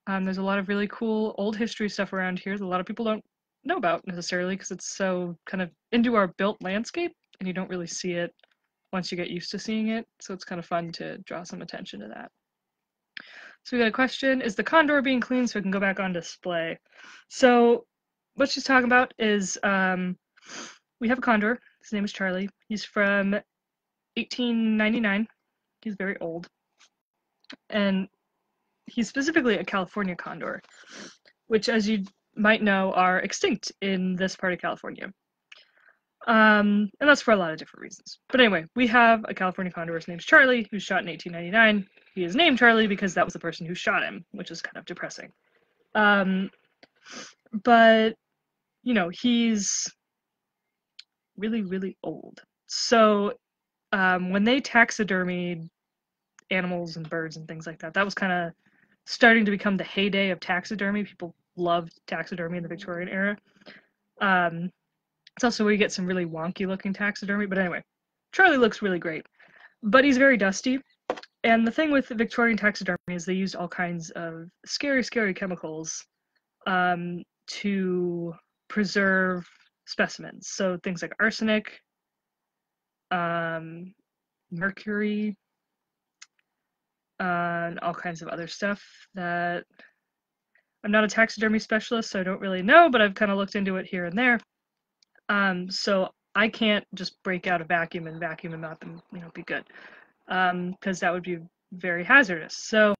Speaker 1: Um, there's a lot of really cool old history stuff around here that a lot of people don't know about necessarily because it's so kind of into our built landscape and you don't really see it once you get used to seeing it. So it's kind of fun to draw some attention to that. So we got a question, is the condor being cleaned so it can go back on display? So what she's talking about is um, we have a condor his name is Charlie. He's from 1899. He's very old. And he's specifically a California condor, which, as you might know, are extinct in this part of California. Um, and that's for a lot of different reasons. But anyway, we have a California condor. His name's Charlie, who's shot in 1899. He is named Charlie because that was the person who shot him, which is kind of depressing. Um, but, you know, he's really, really old. So um, when they taxidermied animals and birds and things like that, that was kind of starting to become the heyday of taxidermy. People loved taxidermy in the Victorian era. Um, it's also where you get some really wonky looking taxidermy. But anyway, Charlie looks really great, but he's very dusty. And the thing with Victorian taxidermy is they used all kinds of scary, scary chemicals um, to preserve specimens. So things like arsenic, um, mercury, uh, and all kinds of other stuff that I'm not a taxidermy specialist, so I don't really know, but I've kind of looked into it here and there. Um, so I can't just break out a vacuum and vacuum them up and you know be good, because um, that would be very hazardous. So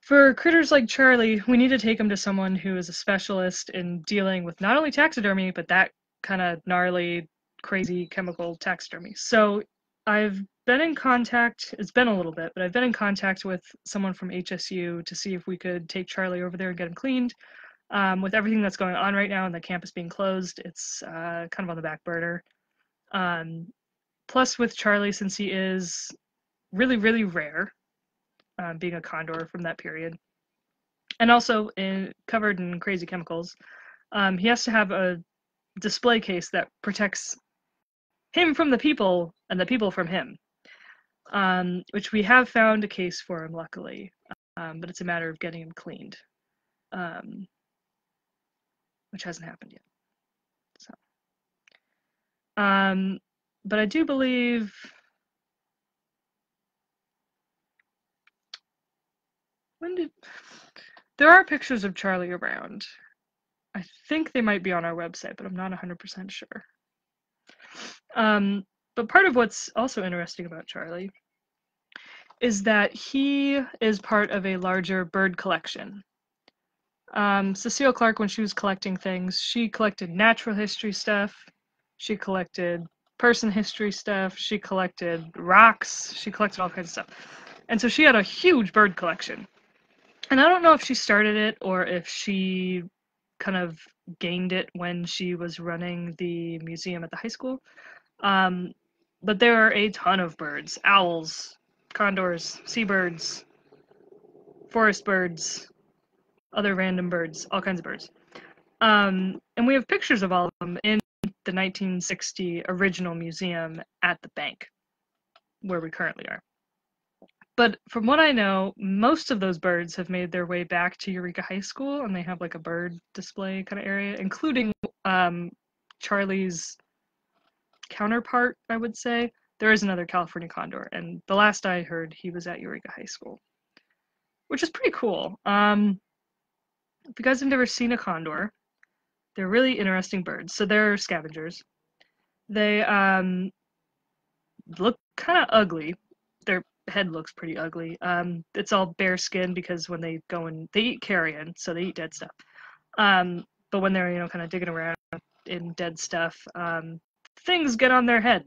Speaker 1: for critters like Charlie, we need to take him to someone who is a specialist in dealing with not only taxidermy, but that kind of gnarly, crazy chemical taxidermy. So I've been in contact, it's been a little bit, but I've been in contact with someone from HSU to see if we could take Charlie over there and get him cleaned. Um, with everything that's going on right now and the campus being closed, it's uh, kind of on the back burner. Um, plus, with Charlie, since he is really, really rare, um, being a condor from that period, and also in, covered in crazy chemicals. Um, he has to have a display case that protects him from the people and the people from him, um, which we have found a case for him, luckily, um, but it's a matter of getting him cleaned, um, which hasn't happened yet. So, um, but I do believe When did there are pictures of Charlie around? I think they might be on our website, but I'm not 100% sure. Um, but part of what's also interesting about Charlie is that he is part of a larger bird collection. Um, Cecile Clarke, when she was collecting things, she collected natural history stuff, she collected person history stuff, she collected rocks, she collected all kinds of stuff. And so she had a huge bird collection and I don't know if she started it or if she kind of gained it when she was running the museum at the high school. Um, but there are a ton of birds owls, condors, seabirds, forest birds, other random birds, all kinds of birds. Um, and we have pictures of all of them in the 1960 original museum at the bank where we currently are. But from what I know, most of those birds have made their way back to Eureka High School and they have like a bird display kind of area, including um, Charlie's counterpart, I would say. There is another California condor, and the last I heard, he was at Eureka High School, which is pretty cool. Um, if you guys have never seen a condor, they're really interesting birds. So they're scavengers. They um, look kind of ugly. Their head looks pretty ugly. Um, it's all bare skin because when they go and they eat carrion, so they eat dead stuff. Um, but when they're you know kind of digging around in dead stuff, um, things get on their head.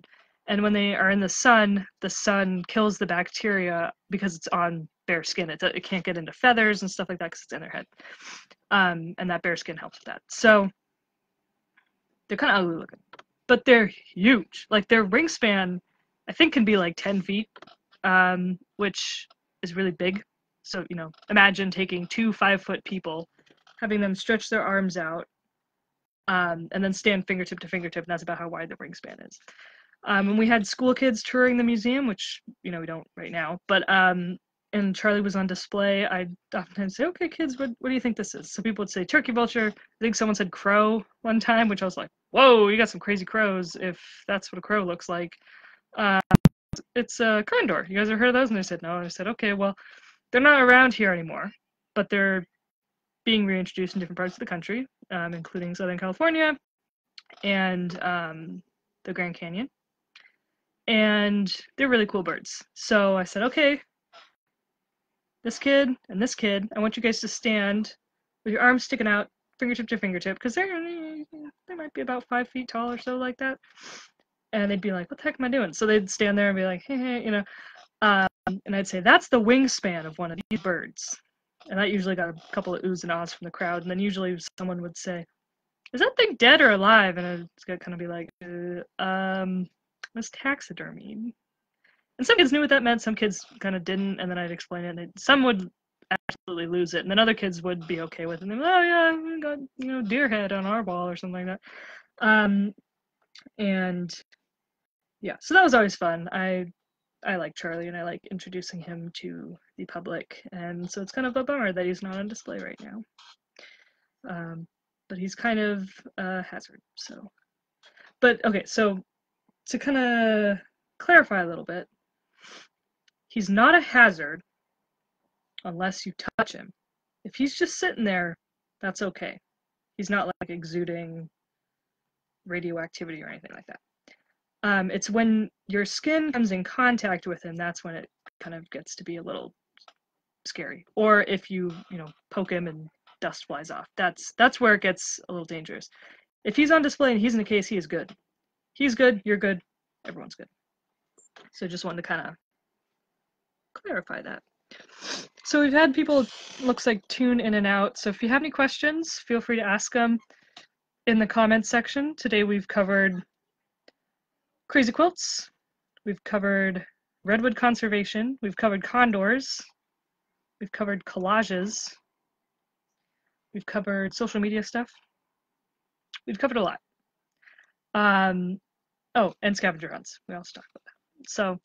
Speaker 1: And when they are in the sun, the sun kills the bacteria because it's on bare skin. It, it can't get into feathers and stuff like that because it's in their head. Um, and that bare skin helps with that. So they're kind of ugly looking, but they're huge. Like their wingspan, I think, can be like 10 feet, um, which is really big. So, you know, imagine taking two five foot people, having them stretch their arms out, um, and then stand fingertip to fingertip, and that's about how wide the wingspan is. Um, and we had school kids touring the museum, which, you know, we don't right now, but um, and Charlie was on display, I'd oftentimes say, okay, kids, what, what do you think this is? So people would say turkey vulture. I think someone said crow one time, which I was like, whoa, you got some crazy crows if that's what a crow looks like. Uh, it's a condor. You guys ever heard of those? And they said, no. And I said, okay, well, they're not around here anymore, but they're being reintroduced in different parts of the country, um, including Southern California and um, the Grand Canyon. And they're really cool birds. So I said, okay, this kid and this kid, I want you guys to stand with your arms sticking out, fingertip to fingertip, because they're they might be about five feet tall or so, like that. And they'd be like, "What the heck am I doing?" So they'd stand there and be like, "Hey, hey," you know. Um, and I'd say, "That's the wingspan of one of these birds." And that usually got a couple of oohs and ahs from the crowd. And then usually someone would say, "Is that thing dead or alive?" And it's gonna kind of be like, uh, "Um, it's taxidermy." And some kids knew what that meant, some kids kind of didn't, and then I'd explain it. And some would absolutely lose it, and then other kids would be okay with it. And they'd be, oh yeah, we got you know deer head on our ball or something like that. Um, and yeah, so that was always fun. I I like Charlie, and I like introducing him to the public, and so it's kind of a bummer that he's not on display right now. Um, but he's kind of a hazard. So, but okay, so to kind of clarify a little bit, He's not a hazard unless you touch him. If he's just sitting there, that's okay. He's not like exuding radioactivity or anything like that. Um, it's when your skin comes in contact with him that's when it kind of gets to be a little scary. Or if you, you know, poke him and dust flies off. That's that's where it gets a little dangerous. If he's on display and he's in a case, he is good. He's good, you're good, everyone's good. So just wanted to kind of clarify that. So we've had people, looks like, tune in and out. So if you have any questions, feel free to ask them in the comments section. Today we've covered crazy quilts, we've covered redwood conservation, we've covered condors, we've covered collages, we've covered social media stuff. We've covered a lot. Um, oh, and scavenger hunts. We also talked about that. So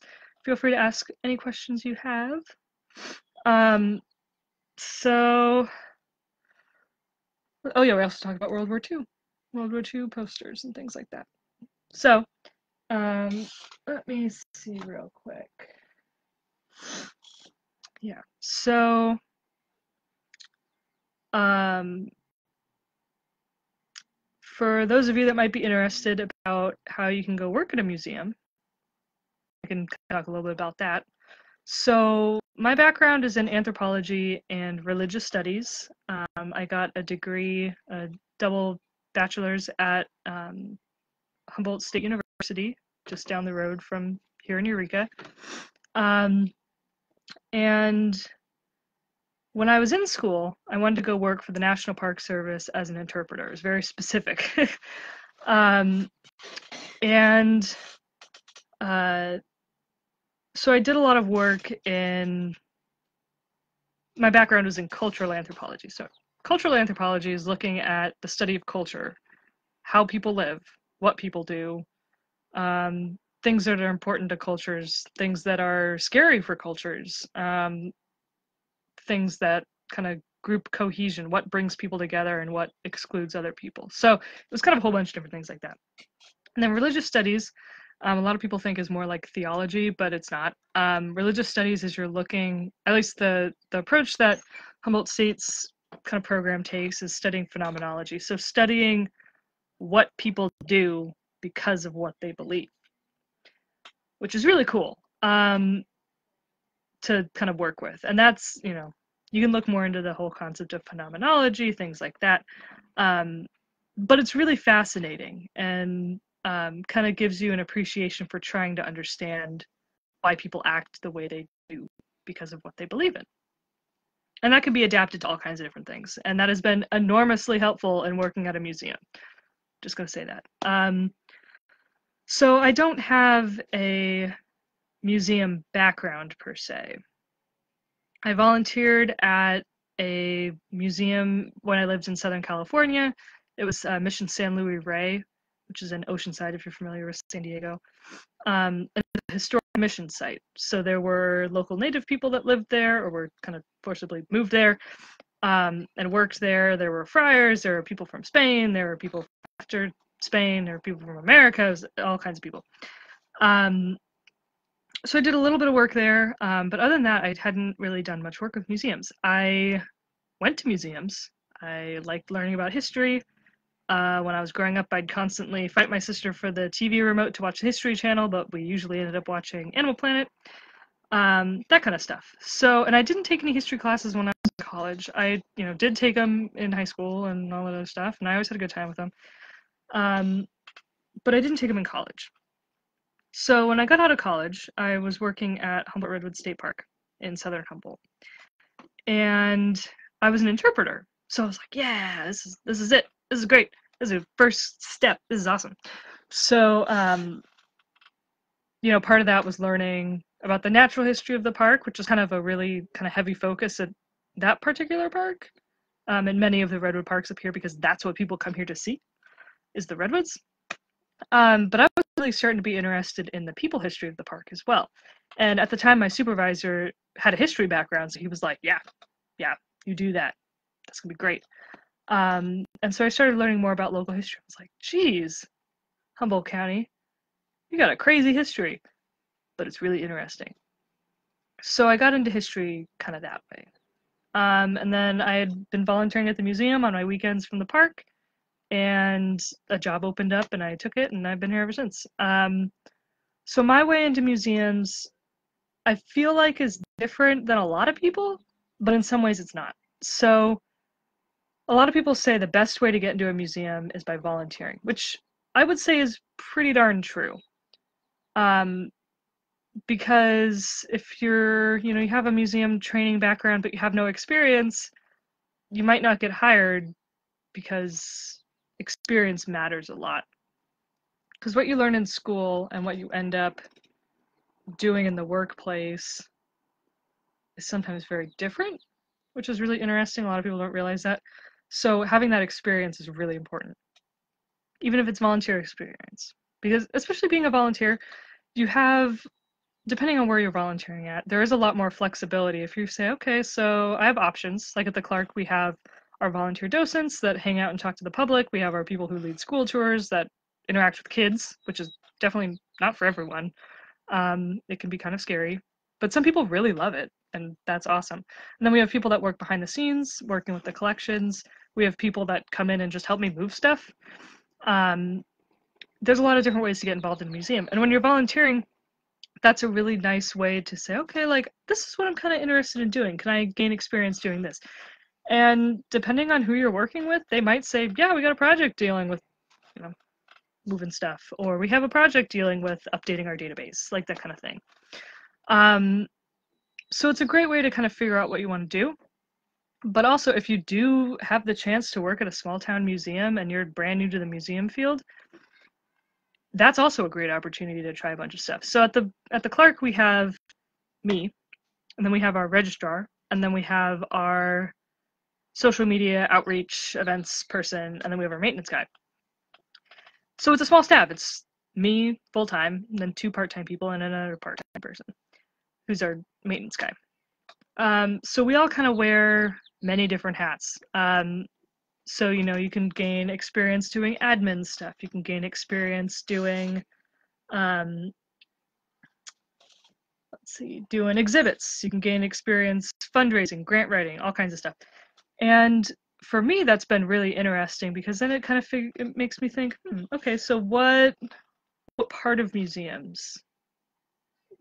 Speaker 1: feel free to ask any questions you have. Um, so, oh yeah, we also talked about World War II, World War II posters and things like that. So, um, let me see real quick. Yeah, so, um, for those of you that might be interested about how you can go work at a museum, I can talk a little bit about that. So, my background is in anthropology and religious studies. Um, I got a degree, a double bachelor's at um, Humboldt State University, just down the road from here in Eureka. Um, and when I was in school, I wanted to go work for the National Park Service as an interpreter. It was very specific. um, and uh, so I did a lot of work in. My background was in cultural anthropology. So, cultural anthropology is looking at the study of culture, how people live, what people do, um, things that are important to cultures, things that are scary for cultures, um, things that kind of group cohesion, what brings people together and what excludes other people. So it was kind of a whole bunch of different things like that. And then religious studies, um, a lot of people think is more like theology, but it's not. Um, religious studies is you're looking, at least the the approach that Humboldt State's kind of program takes is studying phenomenology. So studying what people do because of what they believe, which is really cool um, to kind of work with. And that's, you know, you can look more into the whole concept of phenomenology, things like that. Um, but it's really fascinating and um, kind of gives you an appreciation for trying to understand why people act the way they do because of what they believe in. And that can be adapted to all kinds of different things. And that has been enormously helpful in working at a museum. Just going to say that. Um, so I don't have a museum background per se. I volunteered at a museum when I lived in Southern California. It was uh, Mission San Luis Rey, which is in Oceanside, if you're familiar with San Diego, um, a historic mission site. So there were local native people that lived there or were kind of forcibly moved there um, and worked there. There were friars, there were people from Spain, there were people after Spain, there were people from America, was all kinds of people. Um, so I did a little bit of work there, um, but other than that, I hadn't really done much work with museums. I went to museums. I liked learning about history. Uh, when I was growing up, I'd constantly fight my sister for the TV remote to watch the History Channel, but we usually ended up watching Animal Planet, um, that kind of stuff. So, and I didn't take any history classes when I was in college. I, you know, did take them in high school and all of those stuff, and I always had a good time with them. Um, but I didn't take them in college. So when I got out of college, I was working at Humboldt Redwood State Park in southern Humboldt. And I was an interpreter. So I was like, yeah, this is this is it. This is great. This is a first step. This is awesome. So um, you know, part of that was learning about the natural history of the park, which is kind of a really kind of heavy focus at that particular park. Um, and many of the redwood parks up here because that's what people come here to see is the redwoods. Um, but I was really starting to be interested in the people history of the park as well. And at the time, my supervisor had a history background, so he was like, "Yeah, yeah, you do that. That's gonna be great." Um, and so I started learning more about local history. I was like, "Geez, Humboldt County, you got a crazy history, but it's really interesting." So I got into history kind of that way. Um, and then I had been volunteering at the museum on my weekends from the park and a job opened up and I took it and I've been here ever since. Um, so my way into museums, I feel like is different than a lot of people, but in some ways it's not. So a lot of people say the best way to get into a museum is by volunteering, which I would say is pretty darn true. Um, because if you're, you know, you have a museum training background but you have no experience, you might not get hired because experience matters a lot. Because what you learn in school and what you end up doing in the workplace is sometimes very different, which is really interesting. A lot of people don't realize that. So having that experience is really important, even if it's volunteer experience. Because especially being a volunteer, you have, depending on where you're volunteering at, there is a lot more flexibility. If you say, okay, so I have options, like at the Clarke, we have our volunteer docents that hang out and talk to the public. We have our people who lead school tours that interact with kids, which is definitely not for everyone. Um, it can be kind of scary, but some people really love it, and that's awesome. And then we have people that work behind the scenes, working with the collections. We have people that come in and just help me move stuff. Um, there's a lot of different ways to get involved in a museum, and when you're volunteering, that's a really nice way to say, okay, like this is what I'm kind of interested in doing. Can I gain experience doing this? And depending on who you're working with, they might say, yeah, we got a project dealing with, you know, moving stuff, or we have a project dealing with updating our database, like that kind of thing. Um, so it's a great way to kind of figure out what you want to do. But also, if you do have the chance to work at a small town museum and you're brand new to the museum field, that's also a great opportunity to try a bunch of stuff. So at the at the Clarke we have me, and then we have our registrar, and then we have our social media outreach events person, and then we have our maintenance guy. So it's a small staff. It's me full time, and then two part time people, and another part time person who's our maintenance guy. Um, so we all kind of wear many different hats. Um, so you know you can gain experience doing admin stuff. You can gain experience doing um, let's see doing exhibits. You can gain experience fundraising grant writing all kinds of stuff. And for me that's been really interesting because then it kind of fig- it makes me think hmm, okay so what what part of museums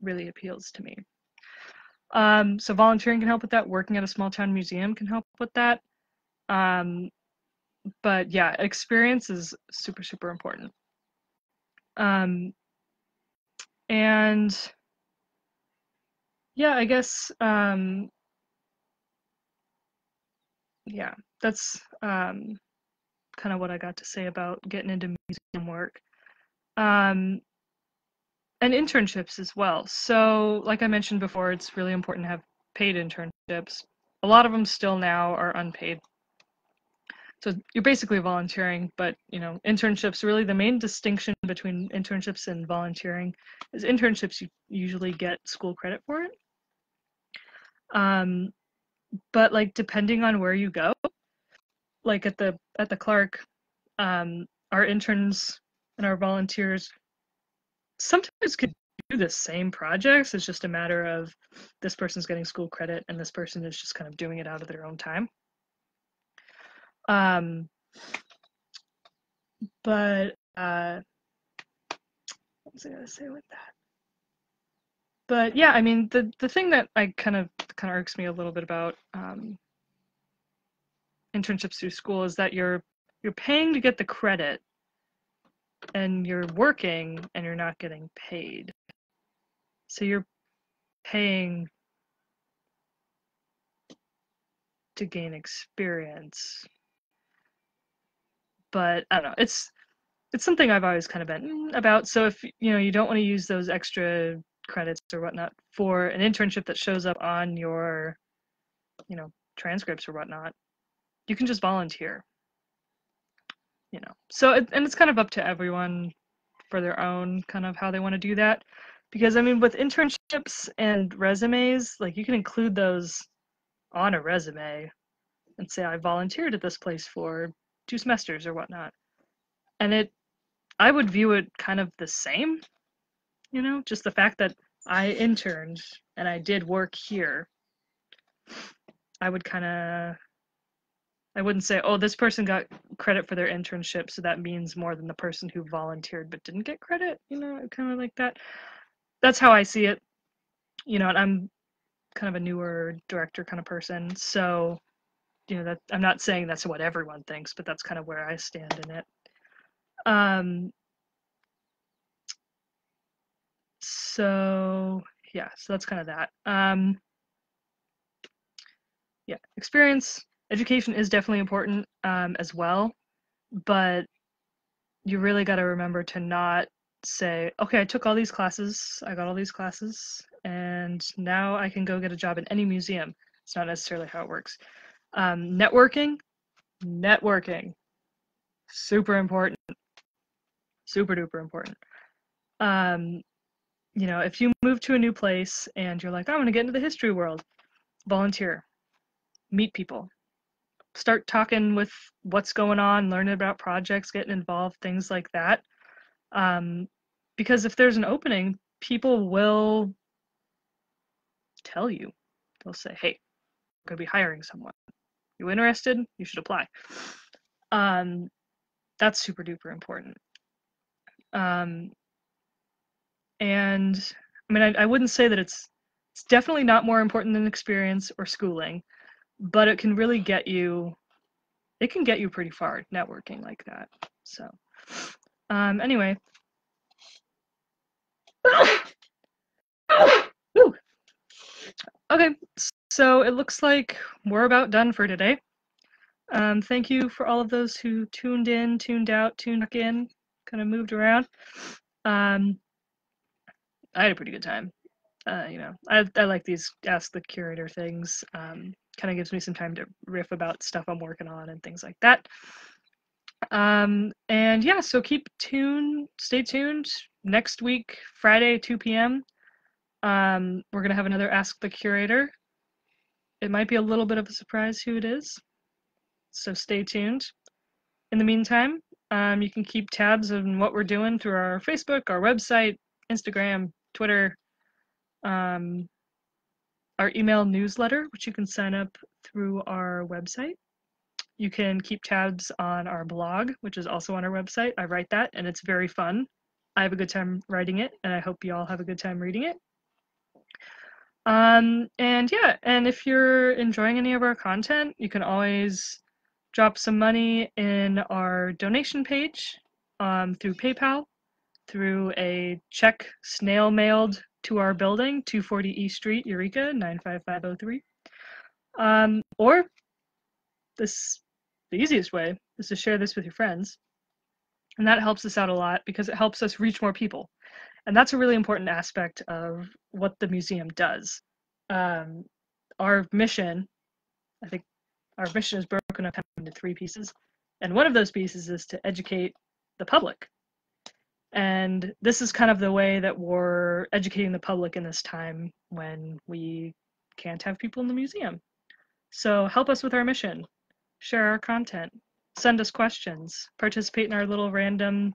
Speaker 1: really appeals to me um, so volunteering can help with that working at a small town museum can help with that um, but yeah, experience is super, super important. Um, and yeah, I guess, um, yeah, that's um, kind of what I got to say about getting into museum work. Um, and internships as well. So, like I mentioned before, it's really important to have paid internships. A lot of them still now are unpaid so you're basically volunteering but you know internships really the main distinction between internships and volunteering is internships you usually get school credit for it um, but like depending on where you go like at the at the Clarke um, our interns and our volunteers sometimes could do the same projects it's just a matter of this person's getting school credit and this person is just kind of doing it out of their own time um, but uh, what was I gonna say with that? But yeah, I mean the the thing that I kind of kind of irks me a little bit about um, internships through school is that you're you're paying to get the credit and you're working and you're not getting paid. So you're paying to gain experience but I don't know. It's it's something I've always kind of been about. So if you know you don't want to use those extra credits or whatnot for an internship that shows up on your, you know, transcripts or whatnot, you can just volunteer. You know, so it, and it's kind of up to everyone for their own kind of how they want to do that. Because I mean, with internships and resumes, like you can include those on a resume and say I volunteered at this place for two semesters or whatnot. And it, I would view it kind of the same, you know, just the fact that I interned and I did work here. I would kind of, I wouldn't say, oh, this person got credit for their internship, so that means more than the person who volunteered but didn't get credit, you know, kind of like that. That's how I see it, you know, and I'm kind of a newer director kind of person, so you know that i'm not saying that's what everyone thinks but that's kind of where i stand in it um so yeah so that's kind of that um yeah experience education is definitely important um, as well but you really got to remember to not say okay i took all these classes i got all these classes and now i can go get a job in any museum it's not necessarily how it works um, networking, networking, super important, super duper important. Um, you know, if you move to a new place and you're like, I want to get into the history world, volunteer, meet people, start talking with what's going on, learning about projects, getting involved, things like that. Um, because if there's an opening, people will tell you. They'll say, hey, we're going to be hiring someone you interested? You should apply. Um, that's super duper important. Um, and I mean, I, I wouldn't say that it's it's definitely not more important than experience or schooling, but it can really get you. It can get you pretty far networking like that. So, um, anyway. okay, so it looks like we're about done for today. Um, thank you for all of those who tuned in, tuned out, tuned in, kind of moved around. Um, I had a pretty good time. Uh, you know, I, I like these ask the curator things. Um, kind of gives me some time to riff about stuff I'm working on and things like that. Um, and yeah, so keep tuned, stay tuned. Next week, Friday, 2 p.m., um, we're going to have another Ask the Curator. It might be a little bit of a surprise who it is, so stay tuned. In the meantime, um, you can keep tabs on what we're doing through our Facebook, our website, Instagram, Twitter, um, our email newsletter, which you can sign up through our website. You can keep tabs on our blog, which is also on our website. I write that and it's very fun. I have a good time writing it, and I hope you all have a good time reading it. Um, and yeah, and if you're enjoying any of our content, you can always drop some money in our donation page um, through PayPal, through a check snail mailed to our building, 240 East Street, Eureka, 95503. Um, or this the easiest way is to share this with your friends. And that helps us out a lot because it helps us reach more people. And that's a really important aspect of what the museum does. Um, our mission, I think our mission is broken up into three pieces. And one of those pieces is to educate the public. And this is kind of the way that we're educating the public in this time when we can't have people in the museum. So help us with our mission share our content, send us questions, participate in our little random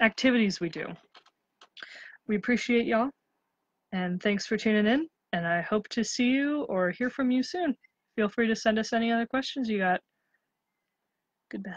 Speaker 1: activities we do. We appreciate y'all, and thanks for tuning in, and I hope to see you or hear from you soon. Feel free to send us any other questions you got. Goodbye.